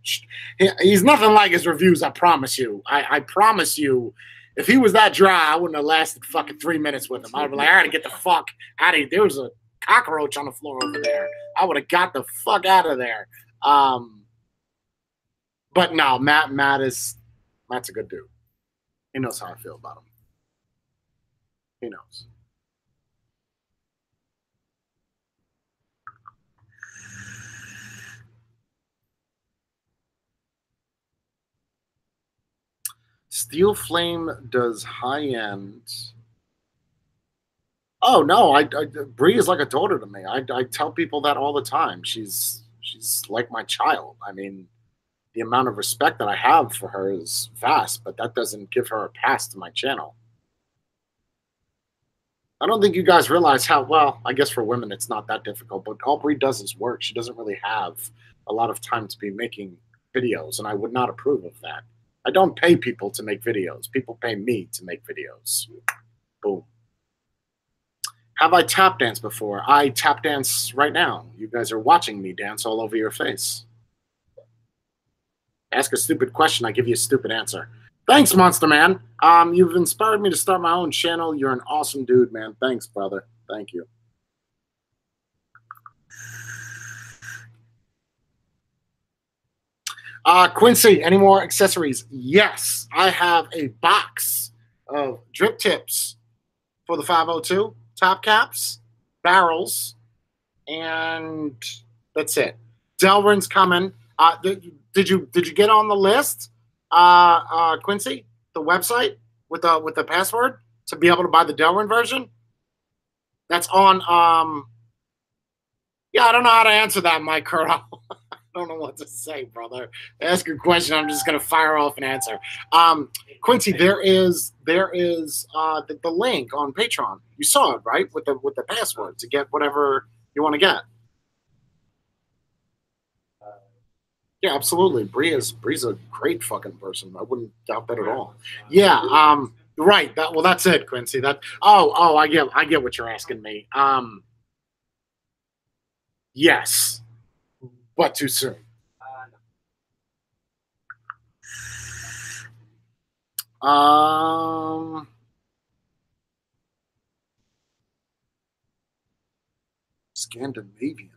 he- He's nothing like his reviews. I promise you. I, I promise you. If he was that dry, I wouldn't have lasted fucking three minutes with him. I'd be like, I gotta get the fuck out of here. There was a cockroach on the floor over there. I would have got the fuck out of there. Um, but no, Matt. Matt is Matt's a good dude. He knows how I feel about him. He knows. Steel Flame does high end. Oh no, I, I Bree is like a daughter to me. I, I tell people that all the time. She's she's like my child. I mean, the amount of respect that I have for her is vast, but that doesn't give her a pass to my channel. I don't think you guys realize how well, I guess for women it's not that difficult, but all Bree does is work. She doesn't really have a lot of time to be making videos, and I would not approve of that. I don't pay people to make videos. People pay me to make videos. Boom. Have I tap danced before? I tap dance right now. You guys are watching me dance all over your face. Ask a stupid question, I give you a stupid answer. Thanks, Monster Man. Um, you've inspired me to start my own channel. You're an awesome dude, man. Thanks, brother. Thank you. Uh, Quincy, any more accessories? Yes, I have a box of drip tips for the 502, top caps, barrels, and that's it. Delrin's coming. Uh, did, did you did you get on the list, uh, uh, Quincy, the website with the with the password to be able to buy the Delrin version? That's on. Um, yeah, I don't know how to answer that, Mike. I don't know what to say, brother. Ask a question. I'm just gonna fire off an answer. Um, Quincy, there is there is uh, the, the link on Patreon. You saw it, right? With the with the password to get whatever you want to get. Yeah, absolutely. Bree is Bree's a great fucking person. I wouldn't doubt that at all. Yeah, um, right. That well, that's it, Quincy. That oh oh, I get I get what you're asking me. Um, yes, but too soon. Um, Scandinavian.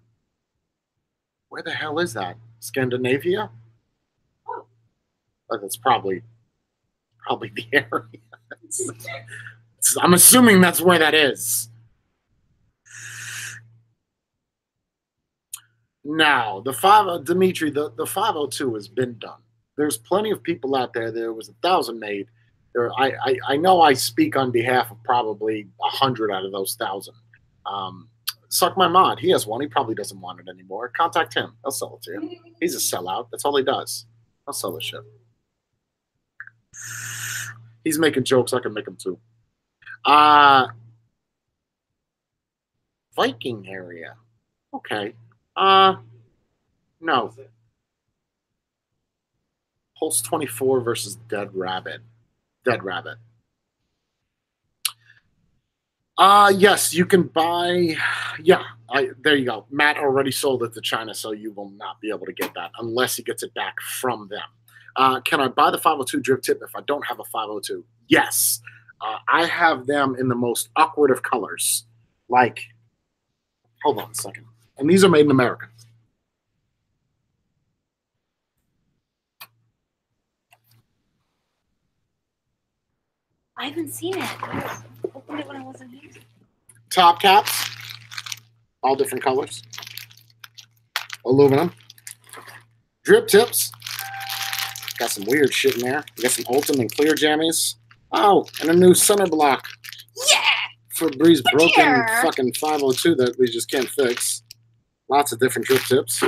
Where the hell is that? Scandinavia? Oh, that's probably probably the area. I'm assuming that's where that is. Now, the five Dimitri, the, the 502 has been done. There's plenty of people out there. There was a thousand made. There, I, I, I know I speak on behalf of probably a hundred out of those thousand. Um, Suck my mod. He has one. He probably doesn't want it anymore. Contact him. I'll sell it to you. He's a sellout. That's all he does. I'll sell the shit. He's making jokes. I can make them too. Uh Viking area. Okay. Uh no. Pulse 24 versus Dead Rabbit. Dead Rabbit. Uh yes, you can buy yeah, I there you go. Matt already sold it to China, so you will not be able to get that unless he gets it back from them. Uh, can I buy the 502 drip tip if I don't have a 502? Yes. Uh, I have them in the most awkward of colors. Like, hold on a second. And these are made in America. I haven't seen it. I opened it when I wasn't here. Top caps, all different colors. Aluminum. Drip tips. Got some weird shit in there. We got some Ultem and clear jammies. Oh, and a new center block Yeah. for Bree's broken fucking 502 that we just can't fix. Lots of different drip tips.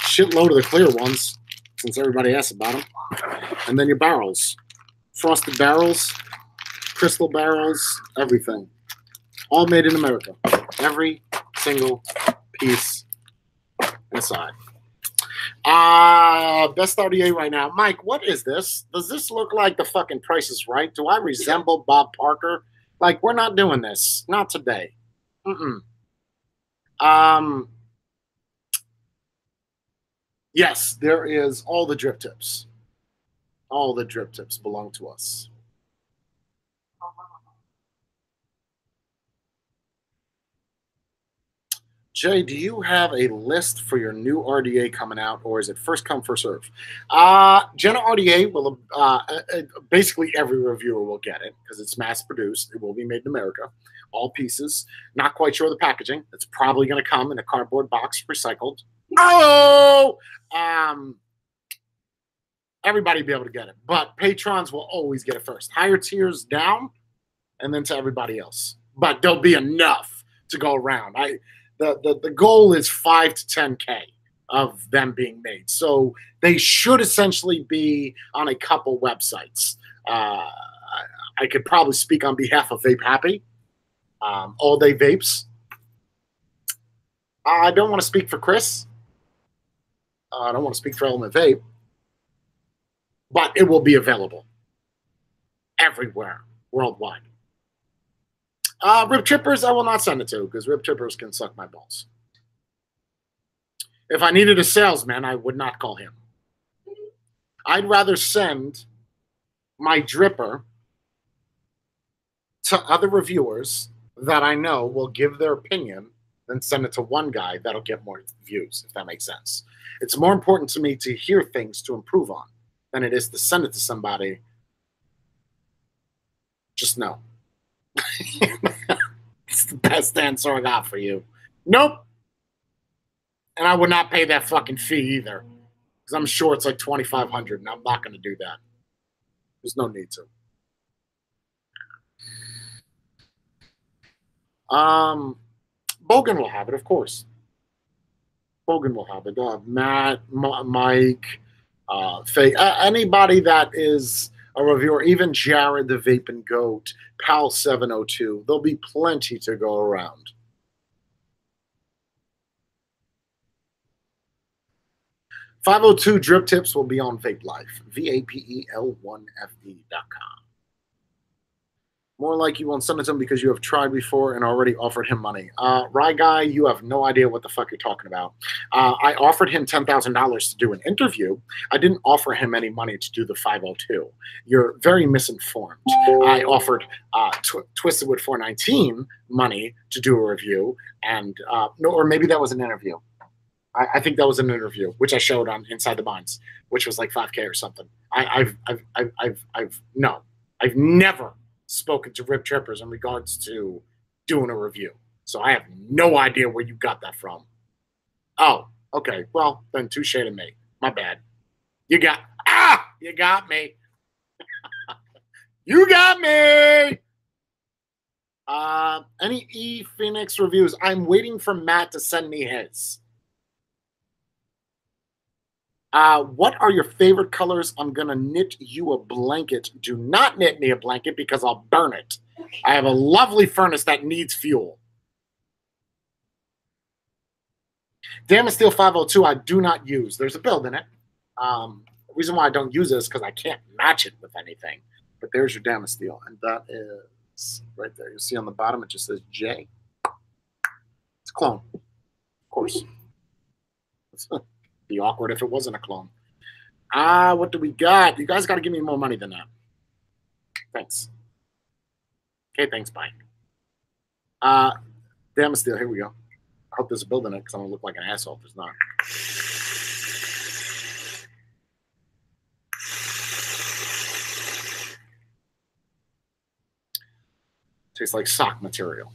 Shitload of the clear ones, since everybody asks about them. And then your barrels. Frosted barrels, crystal barrels, everything. All made in America. Every single piece inside. Uh best RDA right now. Mike, what is this? Does this look like the fucking price is right? Do I resemble Bob Barker? Like, we're not doing this. Not today. Mm-mm. Um Yes, there is all the drip tips. All the drip tips belong to us. Jay, do you have a list for your new RDA coming out, or is it first come first serve? Uh, Jenna RDA will uh, uh, basically every reviewer will get it because it's mass produced. It will be made in America, all pieces. Not quite sure of the packaging. It's probably going to come in a cardboard box, recycled. Oh, um, everybody be able to get it, but patrons will always get it first. Higher tiers down, and then to everybody else. But there'll be enough to go around. I the, the, the goal is five to 10K of them being made. So they should essentially be on a couple websites. Uh, I could probably speak on behalf of Vape Happy, um, All Day Vapes. I don't want to speak for Chris. Uh, I don't want to speak for Element Vape, but it will be available everywhere worldwide. Uh, Rip Trippers, I will not send it to because Rip Trippers can suck my balls. If I needed a salesman, I would not call him. I'd rather send my dripper to other reviewers that I know will give their opinion than send it to one guy that'll get more views, if that makes sense. It's more important to me to hear things to improve on than it is to send it to somebody. Just know. it's the best answer I got for you. Nope. And I would not pay that fucking fee either. Because I'm sure it's like 2500 and I'm not going to do that. There's no need to. Um, Bogan will have it, of course. Bogan will have it. Uh, Matt, M- Mike, uh, Faye, uh, anybody that is a reviewer, even Jared the Vape and Goat, Pal 702. There'll be plenty to go around. Five hundred two drip tips will be on Vape Life. V A P E L one F E dot com. More like you won't send it to him because you have tried before and already offered him money. Uh, Rye Guy, you have no idea what the fuck you're talking about. Uh, I offered him $10,000 to do an interview. I didn't offer him any money to do the 502. You're very misinformed. I offered uh, tw- Twisted Wood 419 money to do a review, and uh, no, or maybe that was an interview. I, I, think that was an interview, which I showed on Inside the Minds, which was like 5K or something. I, I've, I've, I've, I've, I've, no, I've never spoken to Rip Trippers in regards to doing a review. So I have no idea where you got that from. Oh, okay. Well, then touche to me. My bad. You got ah, you got me. you got me. Uh, any E Phoenix reviews? I'm waiting for Matt to send me his. Uh, what are your favorite colors? I'm going to knit you a blanket. Do not knit me a blanket because I'll burn it. I have a lovely furnace that needs fuel. Steel 502, I do not use. There's a build in it. Um, the reason why I don't use it is because I can't match it with anything. But there's your Steel, and that is right there. You see on the bottom, it just says J. It's a clone, of course be awkward if it wasn't a clone. Ah, what do we got? You guys got to give me more money than that. Thanks. Okay, thanks. Bye. Uh, damn steel. Here we go. I hope there's a building it because I'm gonna look like an asshole if there's not. Tastes like sock material.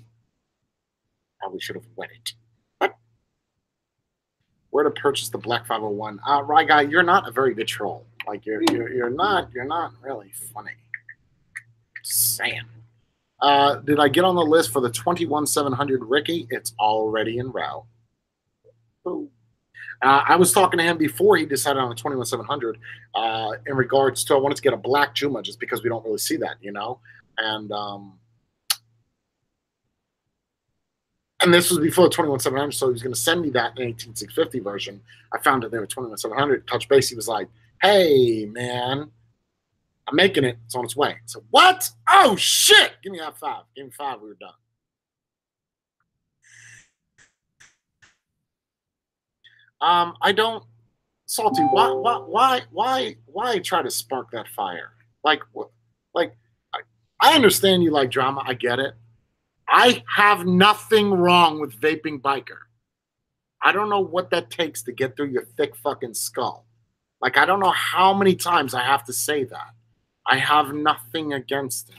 Probably should have wet it where to purchase the Black 501. Uh, Rye guy, you're not a very good troll. Like you're you're, you're not you're not really funny. Just saying. Uh, did I get on the list for the 21700 Ricky? It's already in route. Uh, I was talking to him before he decided on the 21700 uh, in regards to I wanted to get a black Juma just because we don't really see that, you know. And um, and this was before the 21700, so he was going to send me that in 18650 version. I found it there with 21700. Touch base, he was like, "Hey, man, I'm making it. It's on its way." So what? Oh shit! Give me that five. Give me five. We were done. Um, I don't, salty. Why, why, why, why, why try to spark that fire? Like? Like, I, I understand you like drama. I get it. I have nothing wrong with vaping biker. I don't know what that takes to get through your thick fucking skull. Like, I don't know how many times I have to say that. I have nothing against it.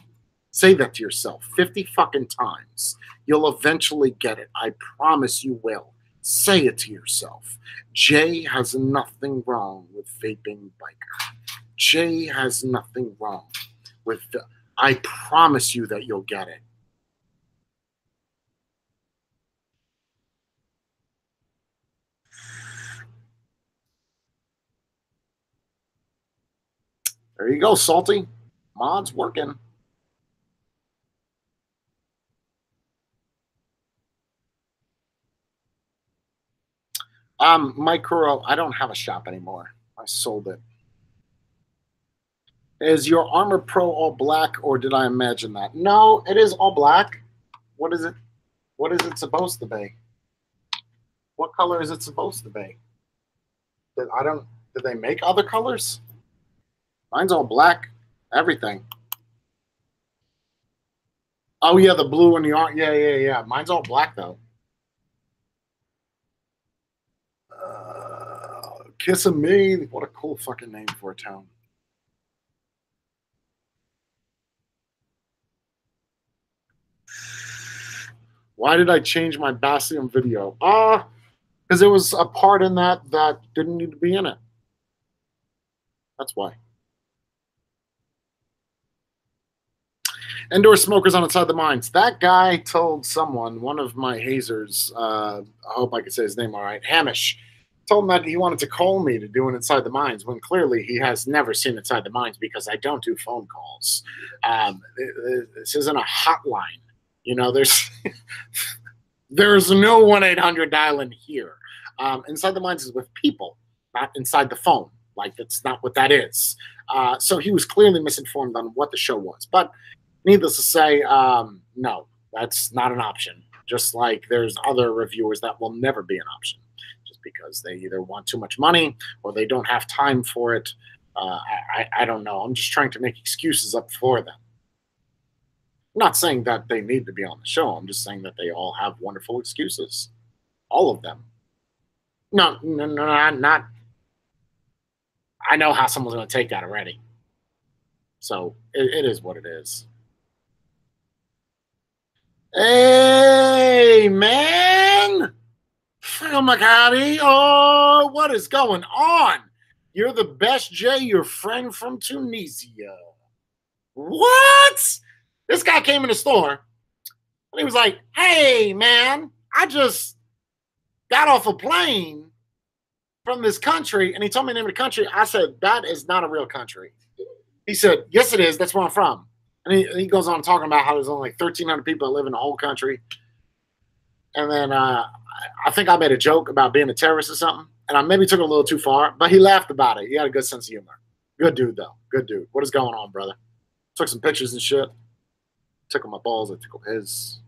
Say that to yourself 50 fucking times. You'll eventually get it. I promise you will. Say it to yourself. Jay has nothing wrong with vaping biker. Jay has nothing wrong with the. I promise you that you'll get it. There you go, Salty. Mod's working. Um, Mike Kuro, I don't have a shop anymore. I sold it. Is your Armor Pro all black, or did I imagine that? No, it is all black. What is it? What is it supposed to be? What color is it supposed to be? I don't. Did they make other colors? Mine's all black. Everything. Oh yeah, the blue and the orange. Yeah, yeah, yeah. Mine's all black though. Uh, Kissimmee. What a cool fucking name for a town. Why did I change my Basium video? Ah, uh, because there was a part in that that didn't need to be in it. That's why. Indoor smokers on inside the minds. That guy told someone, one of my hazers, uh, I hope I can say his name all right, Hamish, told him that he wanted to call me to do an inside the minds when clearly he has never seen inside the minds because I don't do phone calls. Um, this isn't a hotline. You know, there's there's no one eight hundred dialing here. Um, inside the minds is with people, not inside the phone. Like that's not what that is. Uh, so he was clearly misinformed on what the show was. But needless to say, um, no, that's not an option. Just like there's other reviewers that will never be an option, just because they either want too much money or they don't have time for it. Uh, I, I don't know. I'm just trying to make excuses up for them. I'm not saying that they need to be on the show. I'm just saying that they all have wonderful excuses, all of them. No, no, no, not. not I know how someone's going to take that already. So it, it is what it is. Hey, man. McCarty. Oh, what is going on? You're the best Jay, your friend from Tunisia. What? This guy came in the store and he was like, Hey, man, I just got off a plane from this country. And he told me the name of the country. I said, That is not a real country. He said, Yes, it is. That's where I'm from. And he, he goes on talking about how there's only like 1,300 people that live in the whole country. And then uh, I think I made a joke about being a terrorist or something. And I maybe took it a little too far, but he laughed about it. He had a good sense of humor. Good dude, though. Good dude. What is going on, brother? Took some pictures and shit. Took my balls. I took his.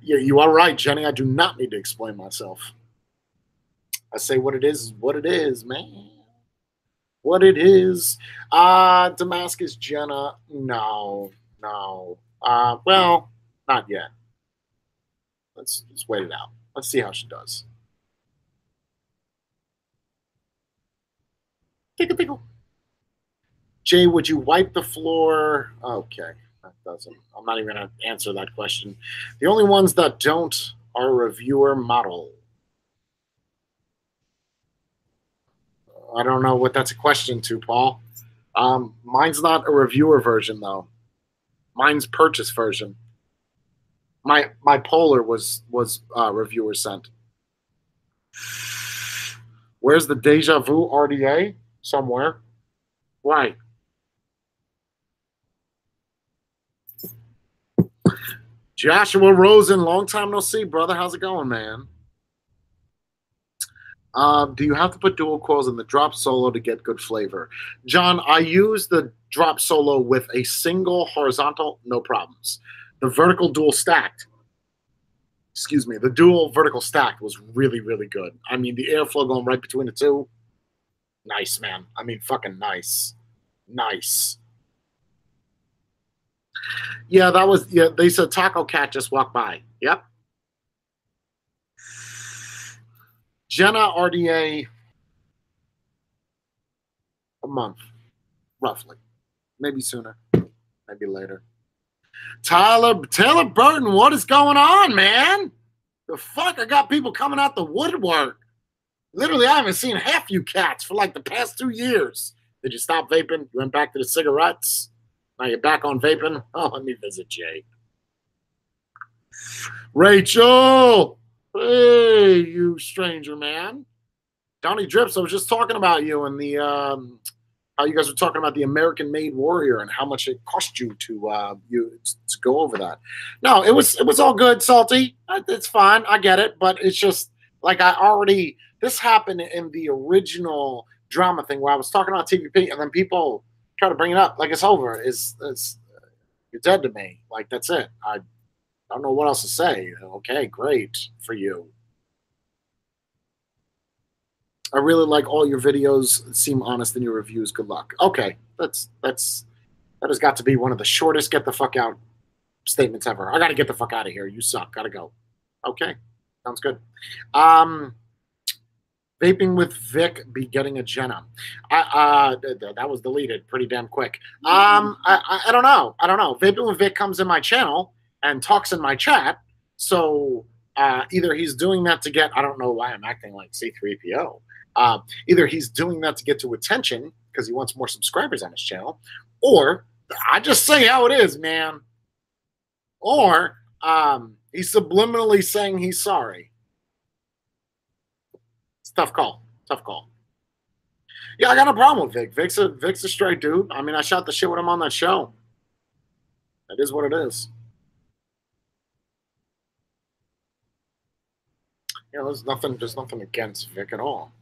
Yeah, you are right, Jenny. I do not need to explain myself. I say what it is, what it is, man what it is. Uh, Damascus Jenna, no, no. Uh, well, not yet. Let's, let's wait it out. Let's see how she does. Tickle, tickle. Jay, would you wipe the floor? Okay, that doesn't. I'm not even going to answer that question. The only ones that don't are reviewer model. I don't know what that's a question to, Paul. Um, mine's not a reviewer version though. Mine's purchase version. My my Polar was was uh, reviewer sent. Where's the Deja Vu RDA? Somewhere. Why? Joshua Rosen, long time no see, brother. How's it going, man? Um, do you have to put dual coils in the drop solo to get good flavor? John, I use the drop solo with a single horizontal, no problems. The vertical dual stacked, excuse me, the dual vertical stacked was really, really good. I mean, the airflow going right between the two, nice, man. I mean, fucking nice. Nice. Yeah, that was, yeah, they said Taco Cat just walked by. Yep. Jenna RDA a month, roughly. Maybe sooner, maybe later. Tyler Taylor Burton, what is going on, man? The fuck? I got people coming out the woodwork. Literally, I haven't seen half you cats for like the past two years. Did you stop vaping? You went back to the cigarettes? Now you're back on vaping? Oh, let me visit Jay. Rachel! Hey, you stranger man. Donnie Drips, I was just talking about you and the um, how you guys were talking about the American Made Warrior and how much it cost you to uh, you to go over that. No, it was it was all good, salty. Uh, it's fine, I get it, but it's just like I already this happened in the original drama thing where I was talking about TVP and then people try to bring it up like it's over. Is it's you're dead to me. Like that's it. I I don't know what else to say. Okay, great for you. I really like all your videos. Seem honest in your reviews. Good luck. Okay, that's that's that has got to be one of the shortest get the fuck out statements ever. I got to get the fuck out of here. You suck. Got to go. Okay, sounds good. Um, vaping with Vic be getting a Jenna. I, uh, that was deleted pretty damn quick. Um, I, I, I don't know. I don't know. Vaping with Vic comes in my channel and talks in my chat. So uh, either he's doing that to get, I don't know why I'm acting like C3PO. Uh, either he's doing that to get to attention because he wants more subscribers on his channel, or I just say how it is, man. Or um, he's subliminally saying he's sorry. It's tough call. Tough call. Yeah, I got a problem with Vic. Vic's a Vic's a straight dude. I mean, I shot the shit with him on that show. That is what it is. You know, there's nothing, there's nothing against Vic at all.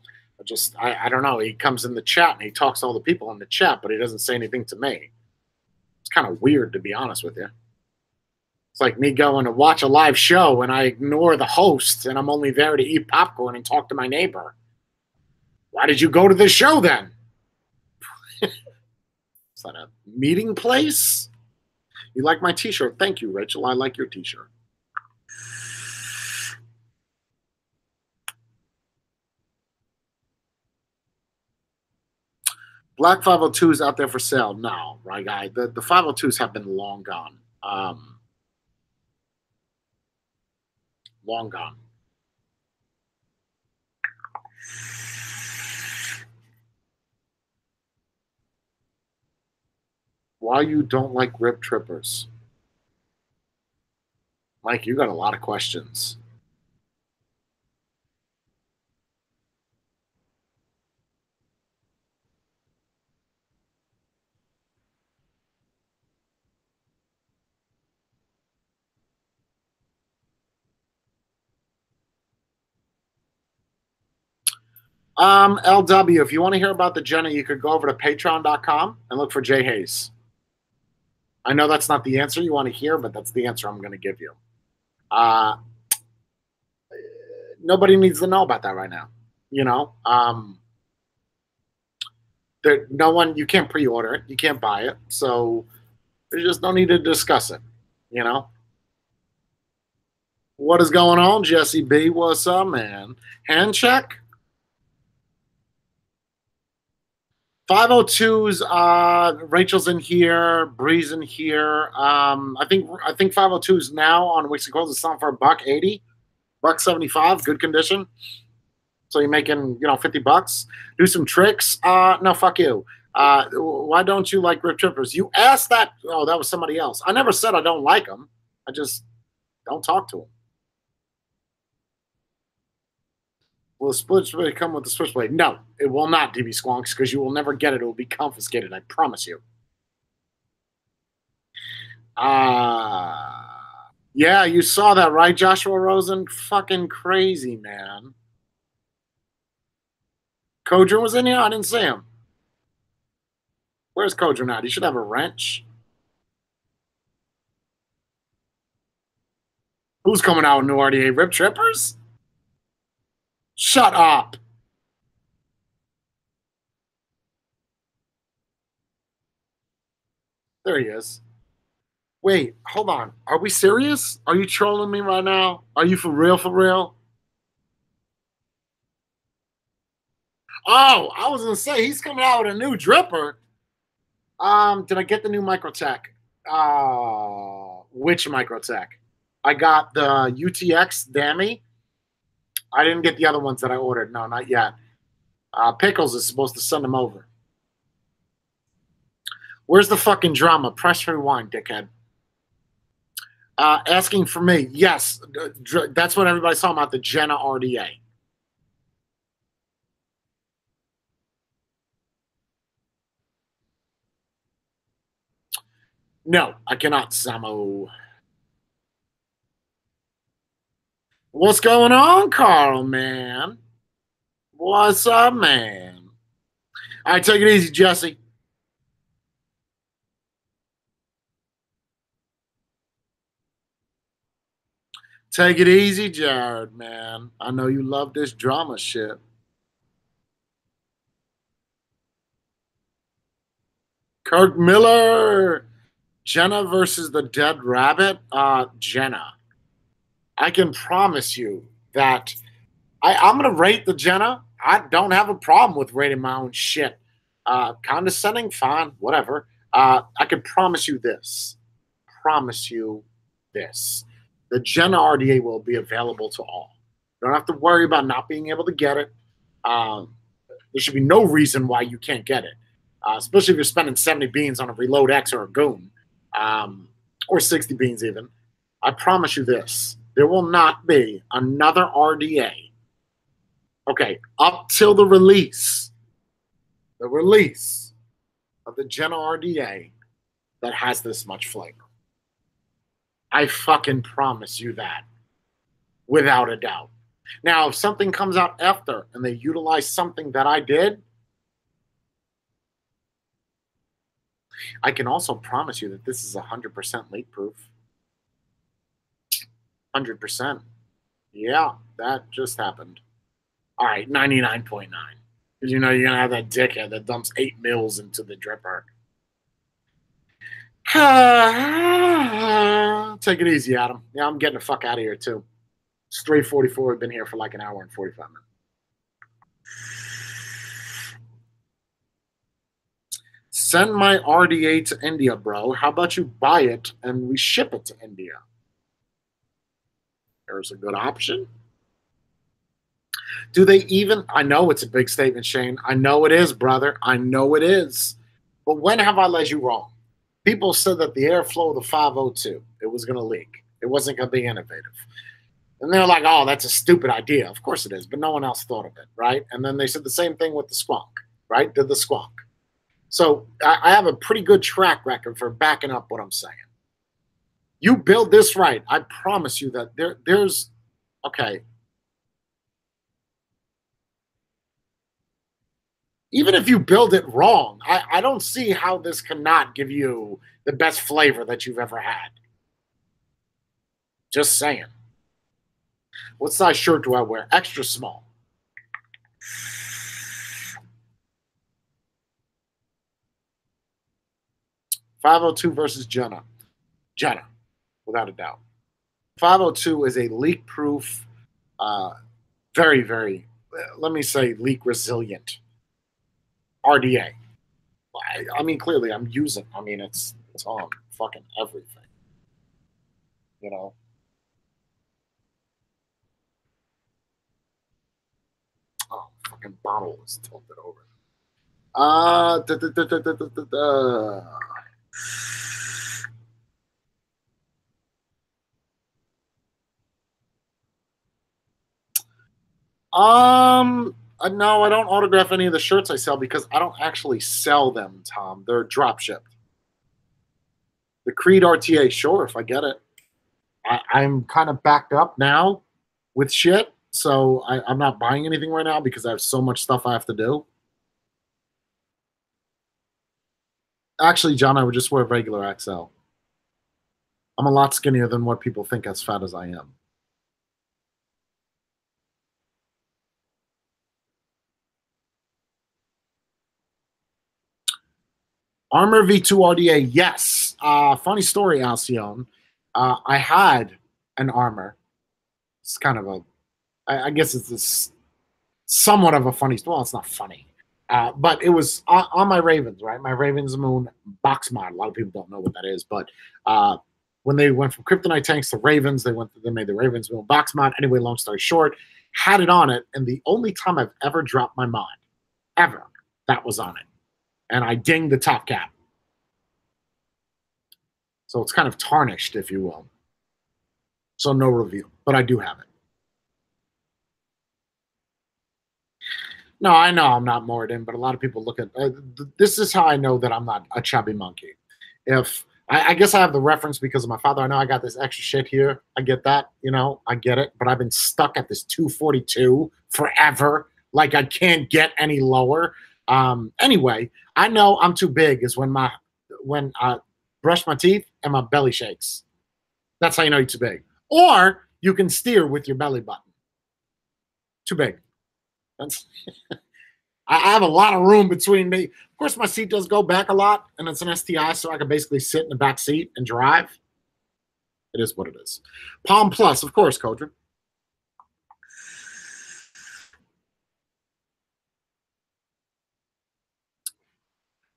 I just, I, I don't know. He comes in the chat and he talks to all the people in the chat, but he doesn't say anything to me. It's kind of weird, to be honest with you. It's like me going to watch a live show and I ignore the host and I'm only there to eat popcorn and talk to my neighbor. Why did you go to the show then? Is that a meeting place? You like my t shirt? Thank you, Rachel. I like your t shirt. Black 502s out there for sale. No, right, guy. The, the 502s have been long gone. Um, long gone. Why you don't like rip trippers? Mike, you got a lot of questions. Um, LW, if you want to hear about the Jenna, you could go over to patreon.com and look for Jai Haze. I know that's not the answer you want to hear, but that's the answer I'm going to give you. Uh, nobody needs to know about that right now. You know, um, there, no one, you can't pre order it, you can't buy it. So there's just no need to discuss it. You know, what is going on, Jesse B? What's up, man? Hand check? 502s, uh, Rachel's in here, Bree's in here. Um, I think I think 502s now on Wicks and Coils is selling for a buck 80, buck 75, good condition. So you're making, you know, 50 bucks. Do some tricks. Uh, no, fuck you. Uh, why don't you like Rip Trippers? You asked that. Oh, that was somebody else. I never said I don't like them. I just don't talk to them. Will the switchblade come with the switchblade? No, it will not, DB Squonks, because you will never get it. It will be confiscated. I promise you. Uh, Yeah, you saw that, right, Joshua Rosen? Fucking crazy, man. Kodron was in here? I didn't see him. Where's Kodron at? He should have a wrench. Who's coming out with new RDA? Rip Trippers? Shut up. There he is. Wait, hold on. Are we serious? Are you trolling me right now? Are you for real, for real? Oh, I was gonna say he's coming out with a new dripper. Um, did I get the new Microtech? Uh which Microtech? I got the UTX Dammy. I didn't get the other ones that I ordered. No, not yet. Uh, Pickles is supposed to send them over. Where's the fucking drama? Press rewind, dickhead. Uh, asking for me. Yes, that's what everybody's talking about the Jenna RDA. No, I cannot, Samo. What's going on, Carl, man? What's up, man? All right, take it easy, Jesse. Take it easy, Jared, man. I know you love this drama shit. Kirk Miller. Jenna versus the Dead Rabbit. Uh, Jenna. I can promise you that I, I'm going to rate the Jenna. I don't have a problem with rating my own shit. Uh, condescending, fine, whatever. Uh, I can promise you this. Promise you this. The Jenna RDA will be available to all. You don't have to worry about not being able to get it. Um, there should be no reason why you can't get it, uh, especially if you're spending 70 beans on a Reload X or a Goon, um, or 60 beans even. I promise you this there will not be another RDA. Okay, up till the release, the release of the Jenna RDA that has this much flavor. I fucking promise you that without a doubt. Now, if something comes out after and they utilize something that I did, I can also promise you that this is 100% leak proof. 100%. Yeah, that just happened. All right, 99.9. Because you know you're going to have that dickhead that dumps eight mils into the dripper. Take it easy, Adam. Yeah, I'm getting the fuck out of here, too. It's 344. We've been here for like an hour and 45 minutes. Send my RDA to India, bro. How about you buy it and we ship it to India? There's a good option. Do they even? I know it's a big statement, Shane. I know it is, brother. I know it is. But when have I led you wrong? People said that the airflow of the 502 it was going to leak. It wasn't going to be innovative. And they're like, "Oh, that's a stupid idea." Of course it is, but no one else thought of it, right? And then they said the same thing with the squonk, right? Did the squonk. So I have a pretty good track record for backing up what I'm saying you build this right, I promise you that there there's okay. Even if you build it wrong, I, I don't see how this cannot give you the best flavor that you've ever had. Just saying. What size shirt do I wear? Extra small. Five hundred two versus Jenna. Jenna without a doubt. 502 is a leak proof, uh, very, very, let me say, leak resilient RDA. I, I, mean, clearly, I'm using. I mean, it's it's on fucking everything. You know. Oh, fucking bottle is tilted over. Uh, da, da, da, Um, uh, no, I don't autograph any of the shirts I sell because I don't actually sell them, Tom. They're drop shipped. The Creed RTA, sure, if I get it. I, I'm kind of backed up now with shit. So I, I'm not buying anything right now because I have so much stuff I have to do. Actually, John, I would just wear regular XL. I'm a lot skinnier than what people think as fat as I am. Armor V2 RDA, yes. Uh, funny story, Alcyon. Uh, I had an armor. It's kind of a, I, I guess it's this somewhat of a funny. story. Well, it's not funny, uh, but it was on, on, my Ravens, right? My Ravens Moon box mod. A lot of people don't know what that is, but uh, when they went from Kryptonite tanks to Ravens, they went. They made the Ravens Moon box mod. Anyway, long story short, had it on it, and the only time I've ever dropped my mod, ever, that was on it and I ding the top cap. So it's kind of tarnished, if you will. So no reveal, but I do have it. No, I know I'm not Moradin, but a lot of people look at uh, this is how I know that I'm not a chubby monkey. If I, I, guess I have the reference because of my father. I know I got this extra shit here. I get that, you know, I get it. But I've been stuck at this 242 forever. Like I can't get any lower. Um, anyway, I know I'm too big is when my when I brush my teeth and my belly shakes. That's how you know you're too big. Or you can steer with your belly button. Too big. That's I have a lot of room between me. Of course, my seat does go back a lot, and it's an STI, so I can basically sit in the back seat and drive. It is what it is. Palm Plus, of course, Kodra.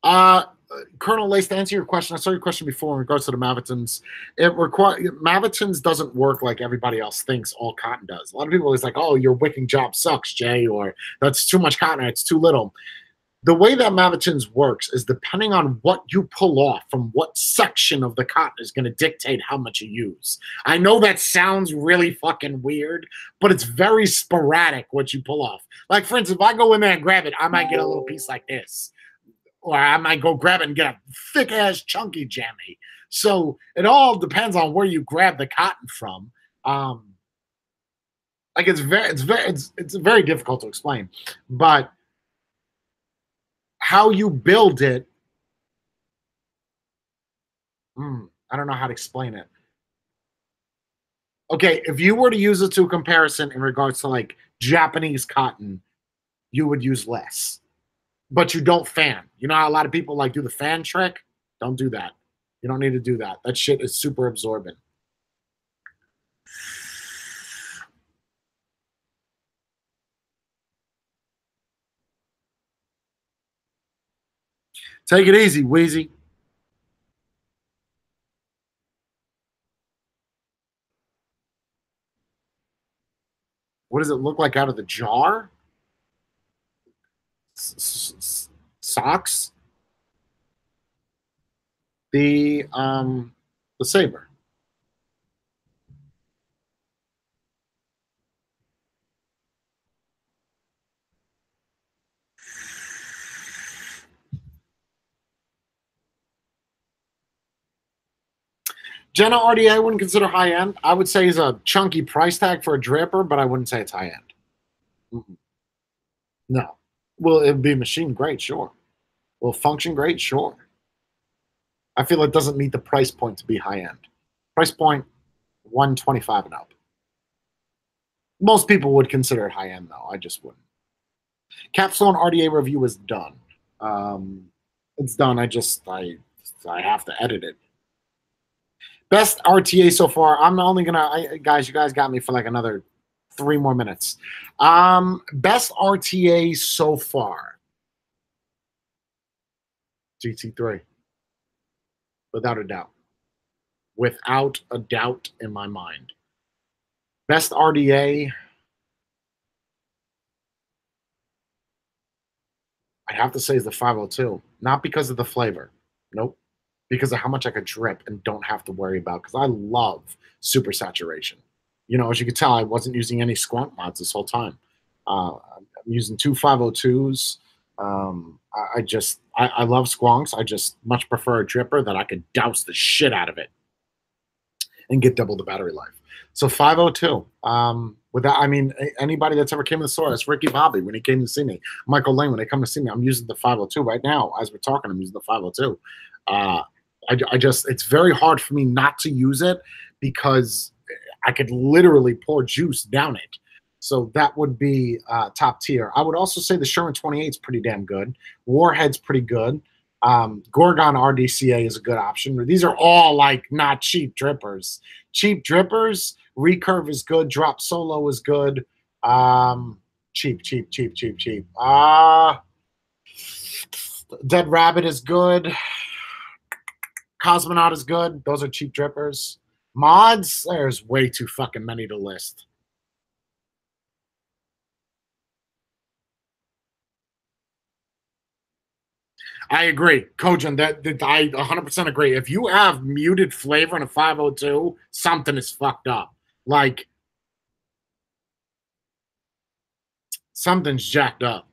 Uh, Colonel Lace, to answer your question, I saw your question before in regards to the Mavitons. It require Mavitons doesn't work like everybody else thinks all cotton does. A lot of people is like, "Oh, your wicking job sucks, Jay," or "That's too much cotton, or it's too little." The way that Mavitons works is depending on what you pull off from what section of the cotton is going to dictate how much you use. I know that sounds really fucking weird, but it's very sporadic what you pull off. Like, for instance, if I go in there and grab it, I might get a little piece like this or I might go grab it and get a thick ass chunky jammy. So it all depends on where you grab the cotton from. Um, like it's very, it's very, it's it's very difficult to explain, but how you build it, hmm, I don't know how to explain it. Okay, if you were to use it to a comparison in regards to like Japanese cotton, you would use less but you don't fan. You know how a lot of people like do the fan trick? Don't do that. You don't need to do that. That shit is super absorbent. Take it easy, Wheezy. What does it look like out of the jar? Socks, the um, the saber. Jenna RDA I wouldn't consider high end. I would say is a chunky price tag for a dripper, but I wouldn't say it's high end. Mm -hmm. No. Will it be machine great? Sure. Will function great? Sure. I feel it doesn't meet the price point to be high end. Price point 125 and up. Most people would consider it high end though. I just wouldn't. Capstone RDA review is done. Um, it's done. I just I I have to edit it. Best RTA so far. I'm only gonna I, guys. You guys got me for like another three more minutes. Um, best RTA so far. GT3. Without a doubt. Without a doubt in my mind. Best RDA. I have to say is the 502. Not because of the flavor. Nope. Because of how much I could drip and don't have to worry about. Because I love super saturation you know, as you can tell, I wasn't using any squonk mods this whole time. Uh, I'm using two 502s. Um, I, I, just, I, I, love squonks. I just much prefer a dripper that I could douse the shit out of it. and get double the battery life. So 502. Um, that, I mean, anybody that's ever came to the store, that's Ricky Bobby when he came to see me, Michael Lane when they come to see me. I'm using the 502 right now as we're talking. I'm using the 502. Uh, I, I just, it's very hard for me not to use it because I could literally pour juice down it. So that would be uh, top tier. I would also say the Sherman 28 is pretty damn good. Warhead's pretty good. Um, Gorgon RDCA is a good option. These are all like not cheap drippers. Cheap drippers, recurve is good. Drop solo is good. Um, cheap, cheap, cheap, cheap, cheap. Uh, Dead Rabbit is good. Cosmonaut is good. Those are cheap drippers. Mods, there's way too fucking many to list. I agree, Kojin. That, that I 100% agree. If you have muted flavor in a 502, something is fucked up. Like something's jacked up.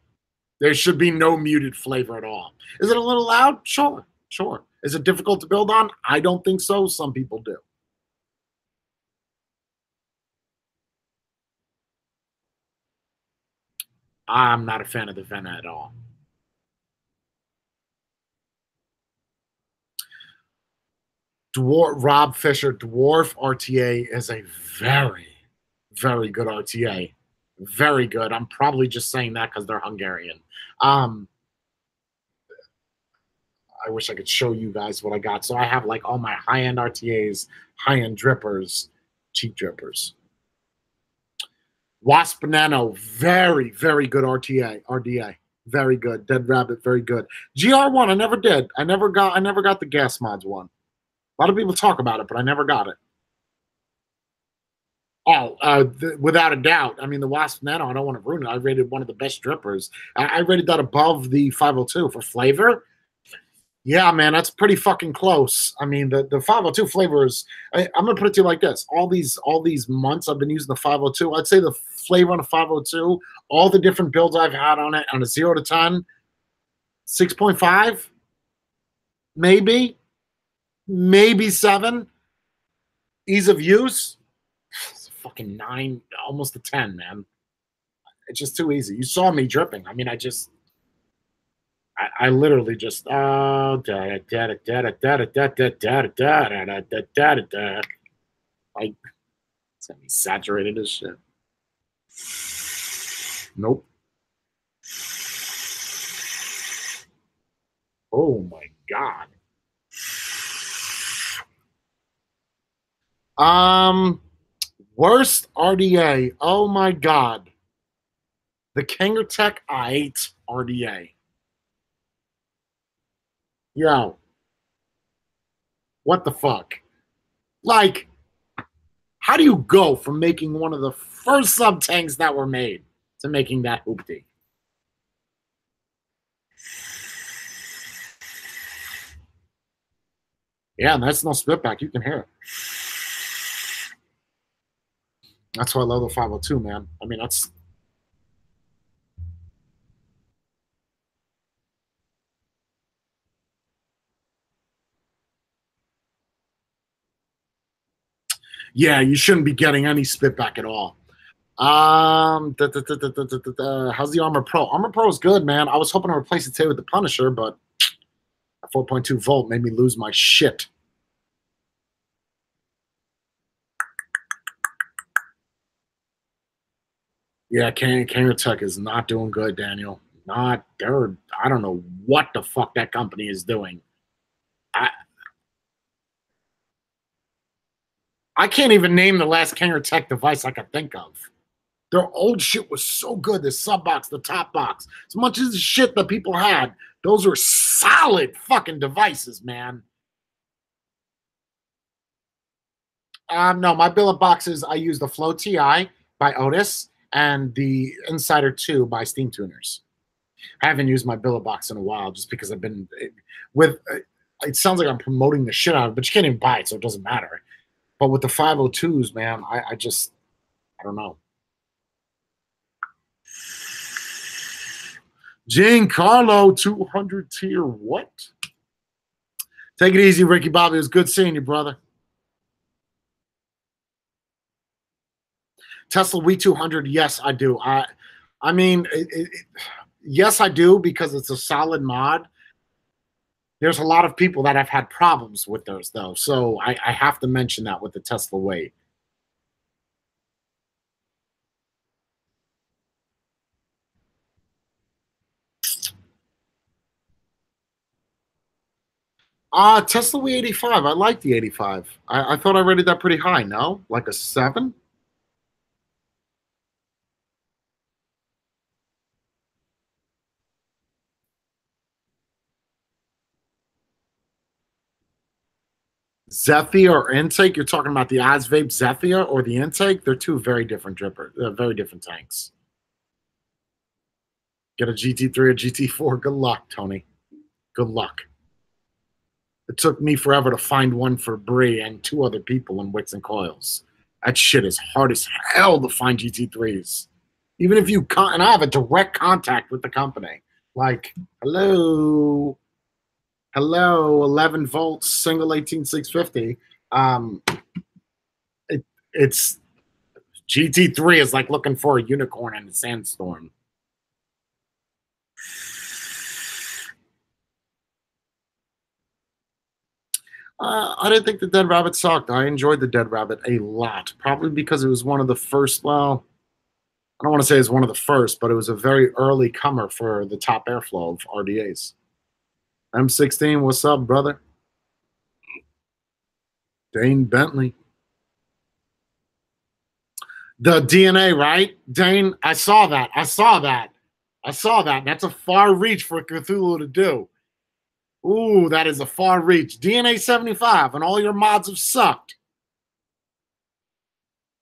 There should be no muted flavor at all. Is it a little loud? Sure, sure. Is it difficult to build on? I don't think so. Some people do. I'm not a fan of the Vena at all. Dwarf Rob Fisher Dwarf RTA is a very, very good RTA. Very good. I'm probably just saying that because they're Hungarian. Um, I wish I could show you guys what I got. So I have like all my high end RTAs, high end drippers, cheap drippers. Wasp Nano, very, very good RTA, RDA. Very good. Dead Rabbit, very good. GR1, I never did. I never got I never got the gas mods one. A lot of people talk about it, but I never got it. Oh, uh, th- without a doubt. I mean, the Wasp Nano, I don't want to ruin it. I rated one of the best drippers. I, I rated that above the 502 for flavor. Yeah, man, that's pretty fucking close. I mean, the, the 502 flavors. I, am gonna put it to you like this: all these all these months I've been using the 502. I'd say the flavor on a 502, all the different builds I've had on it, on a zero to ten, 6.5, maybe maybe seven. Ease of use, it's fucking nine, almost a 10, man. It's just too easy. You saw me dripping. I mean, I just, I, I literally just, oh, da da da da da da da da da da da da da da da da. Like, it's gonna be saturated as shit. Nope. Oh my god. Um, worst RDA. Oh my god. The Kangertech i8 RDA. Yo. What the fuck? Like, how do you go from making one of the first sub tanks that were made to making that hoopty? Yeah, and that's no spitback. You can hear it. That's why I love the 502, man. I mean, that's yeah, you shouldn't be getting any spitback at all. Um, da, da, da, how's the Armor Pro? Armor Pro is good, man. I was hoping to replace it today with the Punisher, but 4.2 volt made me lose my shit. Yeah, Kanger Tech is not doing good, Daniel. Not they're I don't know what the fuck that company is doing. I I can't even name the last Kanger Tech device I could think of. Their old shit was so good. The sub box, the top box, as much as the shit that people had, those were solid fucking devices, man. Um, no, my billet boxes, I use the Flow TI by Otis and the Insider 2 by Steam Tuners. I haven't used my billet box in a while just because I've been with uh, it sounds like I'm promoting the shit out of it, but you can't even buy it, so it doesn't matter. But with the 502s, man, I, I just, I don't know. Giancarlo, 200 tier. What? Take it easy, Ricky Bobby. It was good seeing you, brother. Tesla Wye 200. Yes, I do. I, I mean, it, it, yes, I do because it's a solid mod there's a lot of people that have had problems with those though, so I, I have to mention that with the Tesla Wye. Uh Tesla Wye 85. I like the 85. I, I thought I rated that pretty high, no? Like a seven? Zephyr or intake? You're talking about the Osvape Zephyr or the intake? They're two very different dripper, uh, very different tanks. Get a GT3 or GT4. Good luck, Tony. Good luck. It took me forever to find one for Bree and two other people in Wicks and Coils. That shit is hard as hell to find GT3s. Even if you con- and I have a direct contact with the company. Like, hello, hello, 11 volts, single 18650. Um, it, it's GT3 is like looking for a unicorn in a sandstorm. Uh, I didn't think the Dead Rabbit sucked. I enjoyed the Dead Rabbit a lot, probably because it was one of the first. Well, I don't want to say it's one of the first, but it was a very early comer for the top airflow of RDAs. M16, what's up, brother? Dane Bentley. The DNA, right? Dane, I saw that. I saw that. I saw that. That's a far reach for Cthulhu to do. Ooh, that is a far reach. DNA 75, and all your mods have sucked.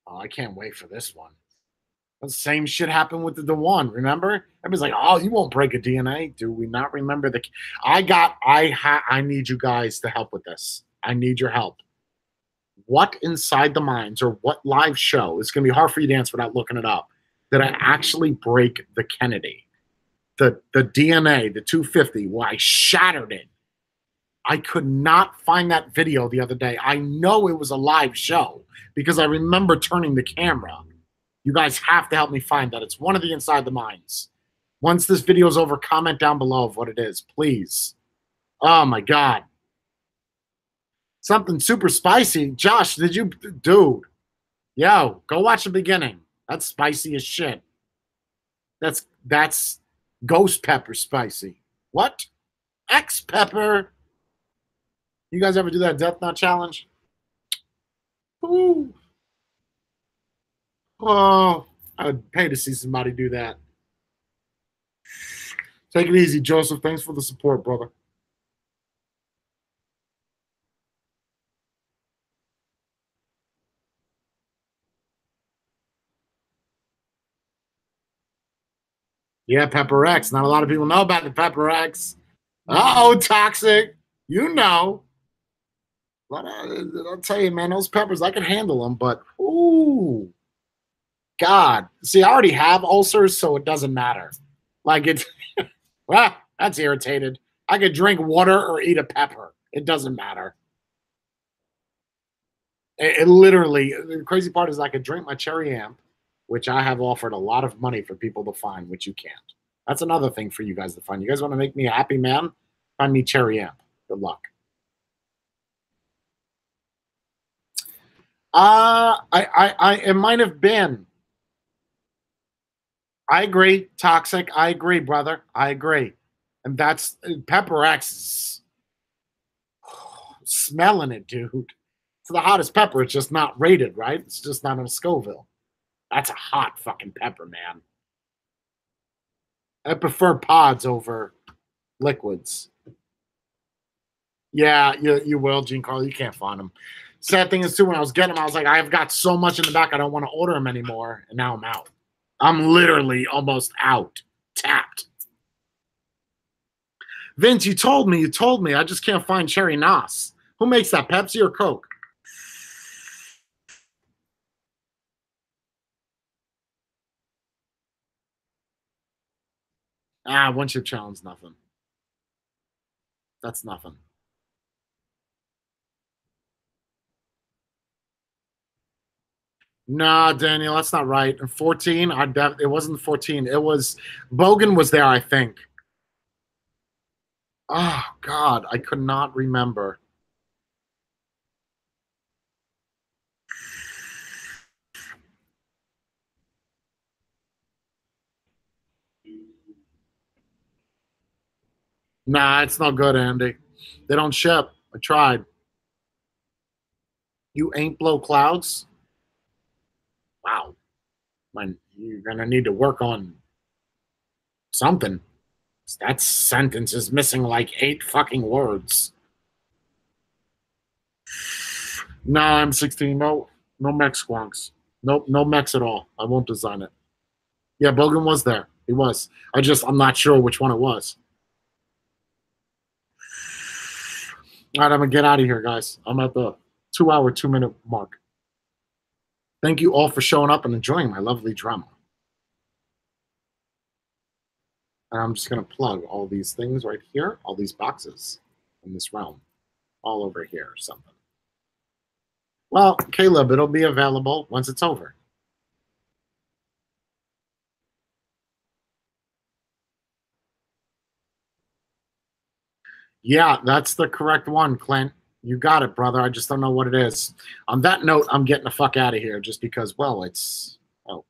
Oh, I can't wait for this one. The same shit happened with the, one. Remember? Everybody's like, "Oh, you won't break a DNA." Do we not remember the? I got. I ha. I need you guys to help with this. I need your help. What inside the minds or what live show? It's going to be hard for you to answer without looking it up. Did I actually break the Kennedy? The the DNA, the 250. Why I shattered it. I could not find that video the other day. I know it was a live show because I remember turning the camera you guys have to help me find that. It's one of the Inside the Minds. Once this video is over, comment down below of what it is, please. Oh my God. Something super spicy. Josh, did you, dude? Yo, go watch the beginning. That's spicy as shit. That's that's ghost pepper spicy. What? X pepper. You guys ever do that Death Nut challenge? Ooh. Oh, I would pay to see somebody do that. Take it easy, Joseph. Thanks for the support, brother. Yeah, Pepper X. Not a lot of people know about the Pepper X. oh, toxic. You know. But I, uh, I'll tell you, man, those peppers, I can handle them, but ooh. God. See, I already have ulcers, so it doesn't matter. Like it's well, that's irritated. I could drink water or eat a pepper. It doesn't matter. It, it literally the crazy part is I could drink my cherry amp, which I have offered a lot of money for people to find, which you can't. That's another thing for you guys to find. You guys want to make me a happy man? Find me cherry amp. Good luck. Uh, I, I, I, it might have been I agree. Toxic. I agree, brother. I agree. And that's uh, Pepper X is oh, smelling it, dude. It's the hottest pepper. It's just not rated, right? It's just not in a Scoville. That's a hot fucking pepper, man. I prefer pods over liquids. Yeah, you, you will, Gene Carl. You can't find them. Sad thing is, too, when I was getting them, I was like, I've got so much in the back, I don't want to order them anymore. And now I'm out. I'm literally almost out, tapped. Vince, you told me, you told me. I just can't find Cherry Nos. Who makes that, Pepsi or Coke? Ah, one chip challenge, nothing. That's nothing. Nah, Daniel, that's not right. 14, I def- it wasn't 14. It was Bogan was there, I think. Oh God, I could not remember. Nah, it's not good, Andy. They don't ship. I tried. You ain't blow clouds? Wow. Man, you're gonna need to work on something. That sentence is missing like eight fucking words. Nah, I'm 16. No, no mech squonks. Nope, no mechs at all. I won't design it. Yeah, Bogan was there. He was. I just, I'm not sure which one it was. All right, I'm gonna get out of here, guys. I'm at the two hour, two minute mark. Thank you all for showing up and enjoying my lovely drama. And I'm just going to plug all these things right here, all these boxes in this realm, all over here or something. Well, Caleb, it'll be available once it's over. Yeah, that's the correct one, Clint. You got it, brother. I just don't know what it is. On that note, I'm getting the fuck out of here just because, well, it's okay.